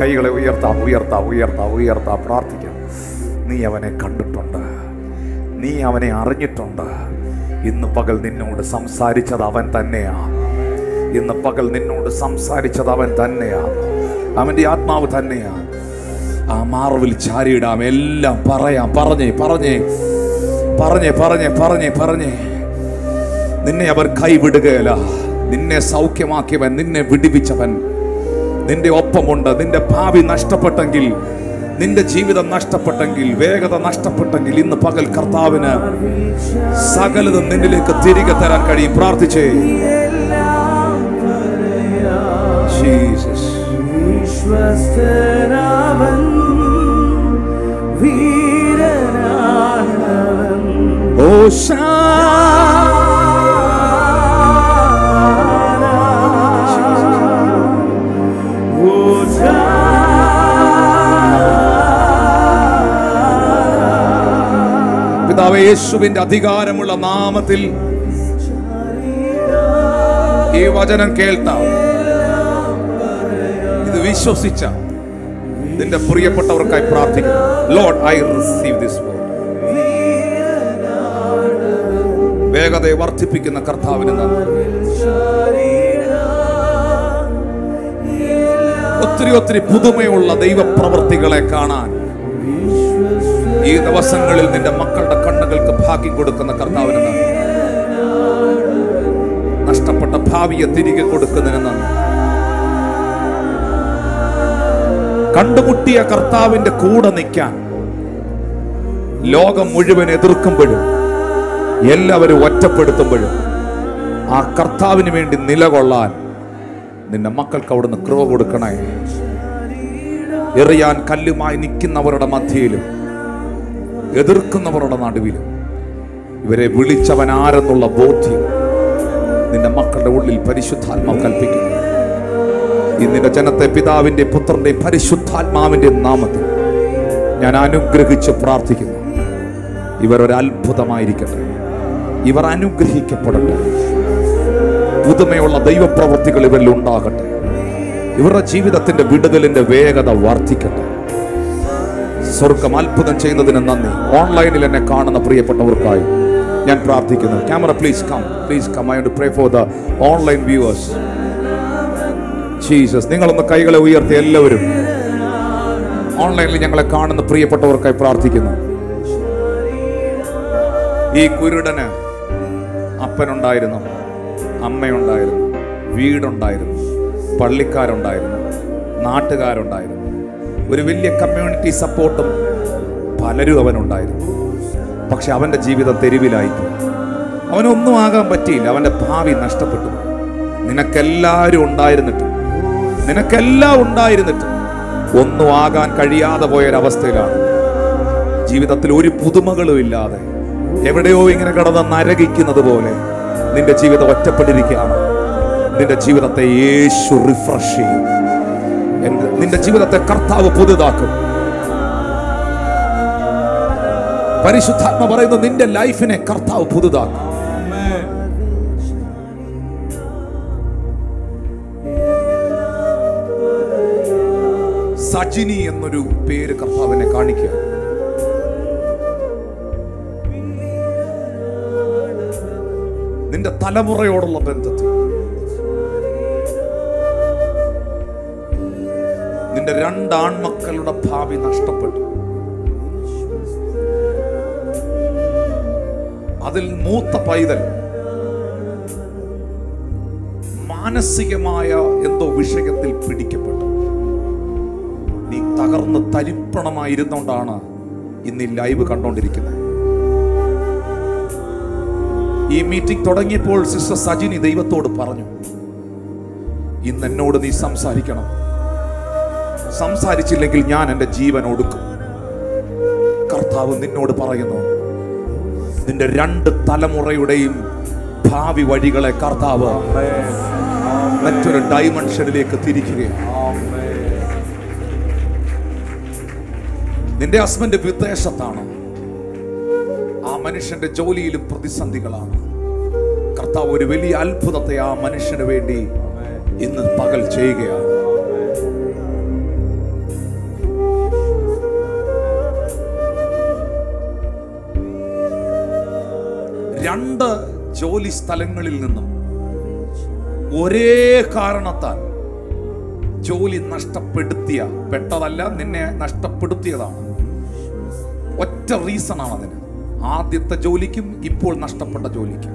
കൈകളെ ഉയർത്താ ഉയർത്താ ഉയർത്താ ഉയർത്താ പ്രാർത്ഥിക്കാം. നീ അവനെ കണ്ടിട്ടുണ്ട്. നീ അവനെ അറിഞ്ഞിട്ടുണ്ട്. ഇന്ന് പകൽ നിന്നോട് സംസാരിച്ചത് അവൻ തന്നെയാണ് ഇന്ന് പകൽ നിന്നോട് സംസാരിച്ചത് അവൻ തന്നെയാണ് അവന്റെ ആത്മാവ് തന്നെയാണ് ആ മാർവിൽ ചാരിയിടാം. എല്ലാം പറയാം. പറഞ്ഞേ പറഞ്ഞേ. പറഞ്ഞേ പറഞ്ഞേ പറഞ്ഞേ പറഞ്ഞേ. നിന്നെ അവർ കൈവിടുകയല്ല. നിന്നെ സൗഖ്യമാക്കിയവൻ നിന്നെ വിടിവിച്ചവൻ. നിന്റെ ഒപ്പമുണ്ട് നിന്റെ ഭാവി നഷ്ടപ്പെട്ടെങ്കിൽ നിന്റെ ജീവിതം നഷ്ടപ്പെട്ടെങ്കിൽ വേഗത നഷ്ടപ്പെട്ടെങ്കിൽ ഇന്ന് പകൽ കർത്താവിന് സകലതും നിന്നിലേക്ക് തിരികെ തരാൻ കഴിയും. പ്രാർത്ഥിച്ചേ. വിശ്വസ്തനാവൻ വീരനാണവൻ. ഓ പിതാവേ യേശുവിന്റെ അധികാരമുള്ള നാമത്തിൽ ഈ വചനം കേൾത്താം ഇത് വിശ്വസിച്ച നിന്റെ പ്രിയപ്പെട്ടവർക്കായി പ്രാർത്ഥിക്കുന്നു. ലോഡ് ഐ റിസീവ് ദിസ് വേഗതയെ വർദ്ധിപ്പിക്കുന്ന കർത്താവിന് നന്ദി. ഒത്തിരി ഒത്തിരി പുതുമയുള്ള ദൈവപ്രവർത്തികളെ കാണാൻ ഈ ദിവസങ്ങളിൽ നിന്റെ മക്കളുടെ കണ്ണുകൾക്ക് ഭാഗ്യം കൊടുക്കുന്ന കർത്താവിന് നന്ദി. നഷ്ടപ്പെട്ട ഭാവിയെ തിരികെ കൊടുക്കുന്നതിന് നന്ദി. കണ്ടുമുട്ടിയ കർത്താവിന്റെ കൂടെ നിൽക്കാൻ ലോകം മുഴുവൻ എതിർക്കുമ്പോഴും എല്ലാവരും ഒറ്റപ്പെടുത്തുമ്പോഴും ആ കർത്താവിന് വേണ്ടി നിലകൊള്ളാൻ നിന്റെ മക്കൾക്ക് അവിടുന്ന് കൃപ കൊടുക്കണേ. എറിയാൻ കല്ലുമായി നിൽക്കുന്നവരുടെ മധ്യയിലും എതിർക്കുന്നവരുടെ നടുവിലും ഇവരെ വിളിച്ചവൻ ആരെന്നുള്ള ബോധ്യം നിന്റെ മക്കളുടെ ഉള്ളിൽ പരിശുദ്ധാത്മാവ് കൽപ്പിക്കുന്നു. ഈ ജനത്തെ പിതാവിന്റെ പുത്രന്റെ പരിശുദ്ധാത്മാവിന്റെ നാമത്തിൽ ഞാൻ അനുഗ്രഹിച്ച് പ്രാർത്ഥിക്കുന്നു. ഇവർ ഒരു അത്ഭുതമായിരിക്കട്ടെ ഇവർ അനുഗ്രഹിക്കപ്പെടട്ടെ. പുതുമയുള്ള ദൈവപ്രവൃത്തികൾ ഇവരിൽ ഉണ്ടാകട്ടെ. ഇവരുടെ ജീവിതത്തിന്റെ വിടുതലിന്റെ വേഗത വർദ്ധിക്കട്ടെ. സ്വർഗം അത്ഭുതം ചെയ്യുന്നതിന് നന്ദി. ഓൺലൈനിൽ എന്നെ കാണുന്ന പ്രിയപ്പെട്ടവർക്കായി ഞാൻ പ്രാർത്ഥിക്കുന്നു. Camera please come please come I pray for the online viewers Jesus നിങ്ങളൊന്ന് കൈകളെ ഉയർത്തി എല്ലാവരും. ഓൺലൈനിൽ ഞങ്ങളെ കാണുന്ന പ്രിയപ്പെട്ടവർക്കായി പ്രാർത്ഥിക്കുന്നു. ഈ കുരുടന് അപ്പനുണ്ടായിരുന്നു അമ്മയുണ്ടായിരുന്നു വീടുണ്ടായിരുന്നു പള്ളിക്കാരുണ്ടായിരുന്നു നാട്ടുകാരുണ്ടായിരുന്നു. ഒരു വലിയ കമ്മ്യൂണിറ്റി സപ്പോർട്ടും പലരും അവനുണ്ടായിരുന്നു. പക്ഷെ അവന്റെ ജീവിതം തെരുവിലായി അവനൊന്നും ആകാൻ പറ്റിയില്ല അവന്റെ ഭാവി നഷ്ടപ്പെട്ടു. നിനക്കെല്ലാവരും ഉണ്ടായിരുന്നിട്ടും നിനക്കെല്ലാം ഉണ്ടായിരുന്നിട്ട് ഒന്നും ആകാൻ കഴിയാതെ പോയൊരവസ്ഥയിലാണ്. ജീവിതത്തിൽ ഒരു പുതുമകളും ഇല്ലാതെ എവിടെയോ ഇങ്ങനെ കിടന്ന് നരകിക്കുന്നത് പോലെ നിന്റെ ജീവിതം ഒറ്റപ്പെട്ടിരിക്കുകയാണ്. നിന്റെ ജീവിതത്തെ യേശു റിഫ്രഷ് ചെയ്യും. നിന്റെ ജീവിതത്തെ കർത്താവ് പുതുതാക്കും. പരിശുദ്ധാത്മ പറയുന്നു നിന്റെ ലൈഫിനെ കർത്താവ് പുതുതാക്കും. സജിനി എന്നൊരു പേര് കർത്താവിനെ കാണിക്കുക. നിന്റെ തലമുറയോടുള്ള ബന്ധത്തിൽ. നിന്റെ രണ്ടാൺമക്കളുടെ ഭാവി നഷ്ടപ്പെട്ടു. അതിൽ മൂത്ത പൈതൽ. മാനസികമായ എന്തോ വിഷയത്തിൽ പിടിക്കപ്പെട്ടു. തകർന്ന് തരിപ്പണമായിരുന്നുകൊണ്ടാണ് ഇന്ന് ഈ ലൈവ് കണ്ടോണ്ടിരിക്കുന്നത്. ഈ മീറ്റിംഗ് തുടങ്ങിയപ്പോൾ സിസ്റ്റർ സജിനി ദൈവത്തോട് പറഞ്ഞു ഇന്ന് എന്നോട് നീ സംസാരിക്കണം. സംസാരിച്ചില്ലെങ്കിൽ ഞാൻ എന്റെ ജീവൻ ഒടുക്കും. കർത്താവ് നിന്നോട് പറയുന്നു നിന്റെ രണ്ട് തലമുറയുടെയും ഭാവി വഴികളെ കർത്താവ് മറ്റൊരു ഡൈമെൻഷനിലേക്ക് തിരിക്കുകയാണ്. നിന്റെ ഹസ്ബൻഡ് വിദേശത്താണ്. ആ മനുഷ്യന്റെ ജോലിയിലും പ്രതിസന്ധികളാണ്. കർത്താവ് ഒരു വലിയ അത്ഭുതത്തെ ആ മനുഷ്യന് വേണ്ടി ഇന്ന് പകൽ ചെയ്യുകയാണ്. രണ്ട് ജോലി സ്ഥലങ്ങളിൽ നിന്നും ഒരേ കാരണത്താൽ ജോലി നഷ്ടപ്പെടുത്തിയ പെട്ടതല്ല നിന്നെ നഷ്ടപ്പെടുത്തിയതാണ്. ഒറ്റ ആണ് അതിന്. ആദ്യത്തെ ജോലിക്കും ഇപ്പോൾ നഷ്ടപ്പെട്ട ജോലിക്കും.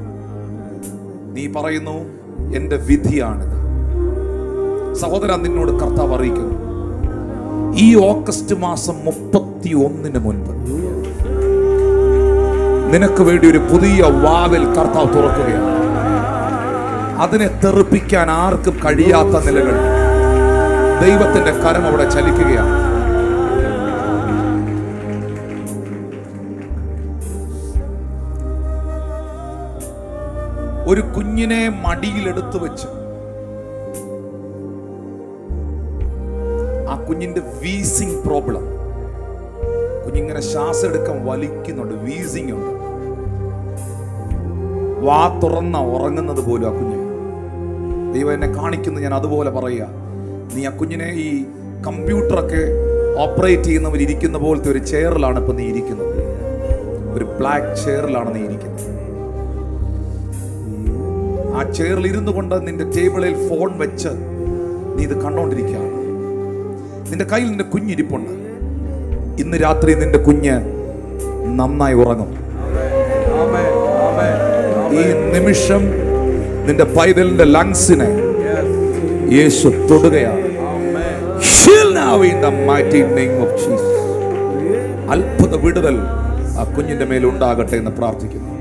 നീ പറയുന്നു എന്റെ വിധിയാണിത്. സഹോദരൻ നിന്നോട് കർത്താവ് അറിയിക്കുന്നു. ഈ ഓഗസ്റ്റ് മാസം മുപ്പത്തി ഒന്നിന് മുൻപ് നിനക്ക് വേണ്ടി ഒരു പുതിയ വാതിൽ കർത്താവ് തുറക്കുകയാണ്. അതിനെ തെറിപ്പിക്കാൻ ആർക്കും കഴിയാത്ത നിലകൾ ദൈവത്തിന്റെ കരം അവിടെ ചലിക്കുകയാണ്. ഒരു കുഞ്ഞിനെ മടിയിലെടുത്തു വെച്ച്. ആ കുഞ്ഞിന്റെ വീസിങ് പ്രോബ്ലം. കുഞ്ഞിങ്ങനെ ശ്വാസം എടുക്കാൻ വലിക്കുന്നുണ്ട് വീസിങ് ഉണ്ട്. വാ തുറന്ന ഉറങ്ങുന്നത് പോലും ആ കുഞ്ഞ്. ദൈവം എന്നെ കാണിക്കുന്നു ഞാൻ അതുപോലെ പറയുക. നീ ആ കുഞ്ഞിനെ ഈ കമ്പ്യൂട്ടറൊക്കെ ഓപ്പറേറ്റ് ചെയ്യുന്നവർ ഇരിക്കുന്ന പോലത്തെ ഒരു ചെയറിലാണ് ഇപ്പൊ നീ ഇരിക്കുന്നത്. ഒരു ബ്ലാക്ക് ചെയറിലാണ് നീ ഇരിക്കുന്നത്. ആ ചെയറിൽ ഇരുന്നു കൊണ്ട് നിന്റെ ടേബിളിൽ ഫോൺ വെച്ച് നീ ഇത് കണ്ടോണ്ടിരിക്കുകയാണ് നിന്റെ കയ്യിൽ നിന്റെ കുഞ്ഞിരിപ്പുണ്ട് ഇന്ന് രാത്രി നിന്റെ കുഞ്ഞ് നന്നായി ഉറങ്ങും. ഈ നിമിഷം നിന്റെ പൈതലിന്റെ ലങ്സിനെ. യേശു തൊടുകയാണ്. അത്ഭുത വിടുതൽ ആ കുഞ്ഞിന്റെ മേൽ ഉണ്ടാകട്ടെ എന്ന് പ്രാർത്ഥിക്കുന്നു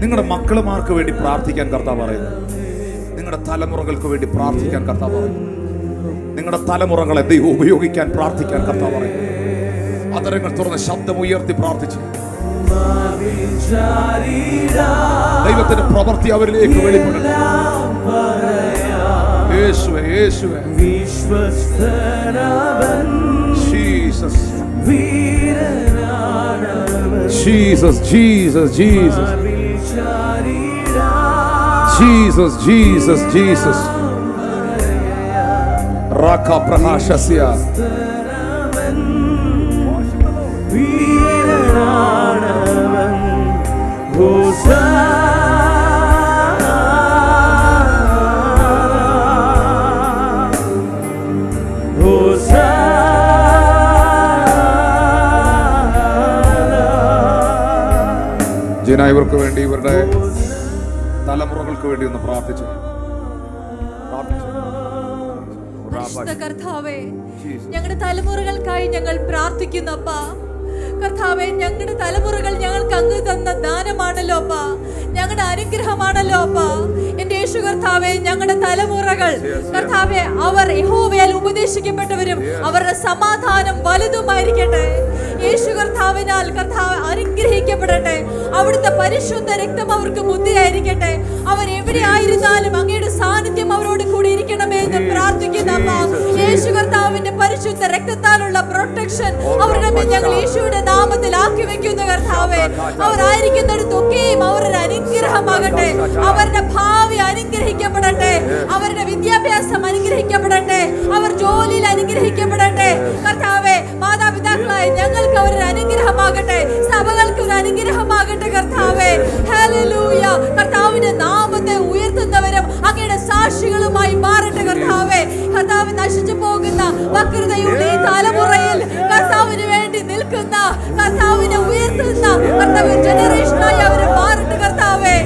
നിങ്ങളുടെ മക്കളുമാർക്ക് വേണ്ടി പ്രാർത്ഥിക്കാൻ കർത്താവ് പറയുന്നു. നിങ്ങളുടെ തലമുറകൾക്ക് വേണ്ടി പ്രാർത്ഥിക്കാൻ കർത്താവ് പറയുന്നു. നിങ്ങളുടെ തലമുറകളെ ദൈവം ഉപയോഗിക്കാൻ പ്രാർത്ഥിക്കാൻ കർത്താവ് പറയുന്നു. അതരങ്ങൾ തുറന്ന് ശബ്ദം ഉയർത്തി പ്രാർത്ഥിച്ചു. ദൈവത്തിന്റെ പ്രവൃത്തി അവരിലേക്ക് വെളിപ്പെടുന്നു. യേശുവേ യേശുവേ. Jesus. Jesus Jesus Jesus. Jesus Jesus Jesus റക പ്രകാശസ്യ ജന ഇവർക്ക് വേണ്ടി ഇവരുടെ തലമുറകൾക്ക് വേണ്ടി ഒന്ന് പ്രാർത്ഥിച്ചു. പ്രാർത്ഥിച്ചു. കർത്താവേ ഞങ്ങളുടെ തലമുറകൾക്കായി ഞങ്ങൾ പ്രാർത്ഥിക്കുന്നപ്പ കർത്താവെ ഞങ്ങളുടെ തലമുറകൾ ഞങ്ങൾക്ക് അങ്ങ് തന്ന ദാനമാണല്ലോ അപ്പ. ഞങ്ങളുടെ അനുഗ്രഹമാണല്ലോ അപ്പ. എന്റെ യേശു കർത്താവെ ഞങ്ങളുടെ തലമുറകൾ. കർത്താവെ അവർ യഹോവയാൽ ഉപദേശിക്കപ്പെട്ടവരും അവരുടെ സമാധാനം വലുതുമായിരിക്കട്ടെ. യേശു കർത്താവിനാൽ കർത്താവ് അനുഗ്രഹിക്കപ്പെടട്ടെ. അവിടുത്തെ പരിശുദ്ധ രക്തം അവർക്ക് മുദ്രയായിരിക്കട്ടെ അവർ എവിടെ ആയിരുന്നാലും അങ്ങയുടെ സാന്നിധ്യം അവരോട് കൂടി ഇരിക്കണമേ എന്ന് പ്രാർത്ഥിക്കുന്ന യേശു കർത്താവിന്റെ പരിശുദ്ധ രക്തത്താലുള്ള പ്രൊട്ടക്ഷൻ അവരുടെ മേൽ ഞങ്ങൾ യേശുവിന്റെ നാമത്തിൽ ആക്കി വെക്കുന്ന കർത്താവെ. അവരായിരിക്കുന്നിടത്തൊക്കെയും അവരുടെ അനുഗ്രഹമാകട്ടെ. അവരുടെ ഭാവി അനുഗ്രഹിക്കപ്പെടട്ടെ. അവരുടെ വിദ്യാഭ്യാസം അനുഗ്രഹിക്കപ്പെടട്ടെ. അവർ ജോലിയിൽ അനുഗ്രഹിക്കപ്പെടട്ടെ. കർത്താവെ മാതാപിതാക്കളായ ഞങ്ങൾക്ക് അവരൊരു അനുഗ്രഹമാകട്ടെ. സഭകൾക്ക് ഒരു അനുഗ്രഹമാകട്ടെ കർത്താവേ. ഹല്ലേലൂയ. കർത്താവിന്റെ നാമത്തെ ഉയർത്തുന്നവരും അങ്ങയുടെ സാക്ഷികളുമായി മാറട്ടെ കർത്താവേ. കർത്താവ് നശിച്ചു പോകുന്ന വക്രതയുടെ ഈ തലമുറയിൽ കർത്താവിന് വേണ്ടി നിൽക്കുന്ന കർത്താവിനെ ഉയർത്തുന്ന കർത്താവ് ജനറേഷനായി അവർ മാറട്ടെ കർത്താവേ.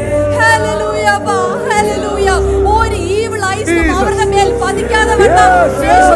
ഹല്ലേലൂയ അപ്പാ, ഹല്ലേലൂയ. ഒരു ഈവിൾ ഐസും അവരുടെ മേൽ പതിക്കാതെ വണ്ണം യേശു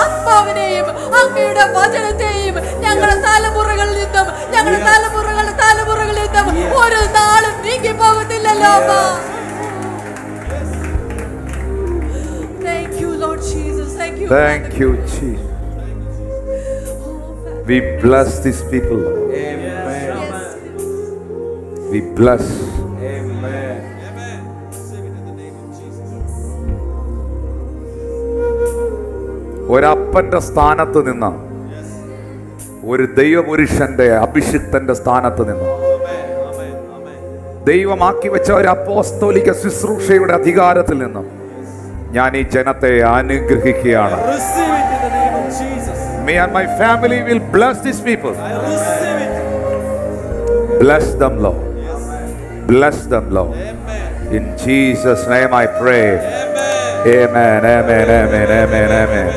ആത്മാവിനെയും അങ്ങയുടെ വചനത്തെയും ഞങ്ങളുടെ തലമുറകളിൽ നിന്നും ഞങ്ങളുടെ തലമുറകളുടെ ഒരു നാളും നീങ്ങി പോകുന്നില്ലല്ലോ അമ്മ Thank you, Jesus. We bless these people. Amen. We bless. Amen. ഒരപ്പന്റെ സ്ഥാനത്ത് നിന്ന് ഒരു ദൈവപുരുഷന്റെ അഭിഷിക്തന്റെ സ്ഥാനത്ത് നിന്ന് ദൈവമാക്കി വെച്ച ഒരു അപ്പോസ്തോലിക ശുശ്രൂഷയുടെ അധികാരത്തിൽ നിന്നും ഞാൻ ഈ ജനത്തെ അനുഗ്രഹിക്കുകയാണ്. Me and my family will bless these people. Bless them, Lord. Bless them, Lord. In Jesus' name I pray. Amen. Amen, amen, amen, amen, amen.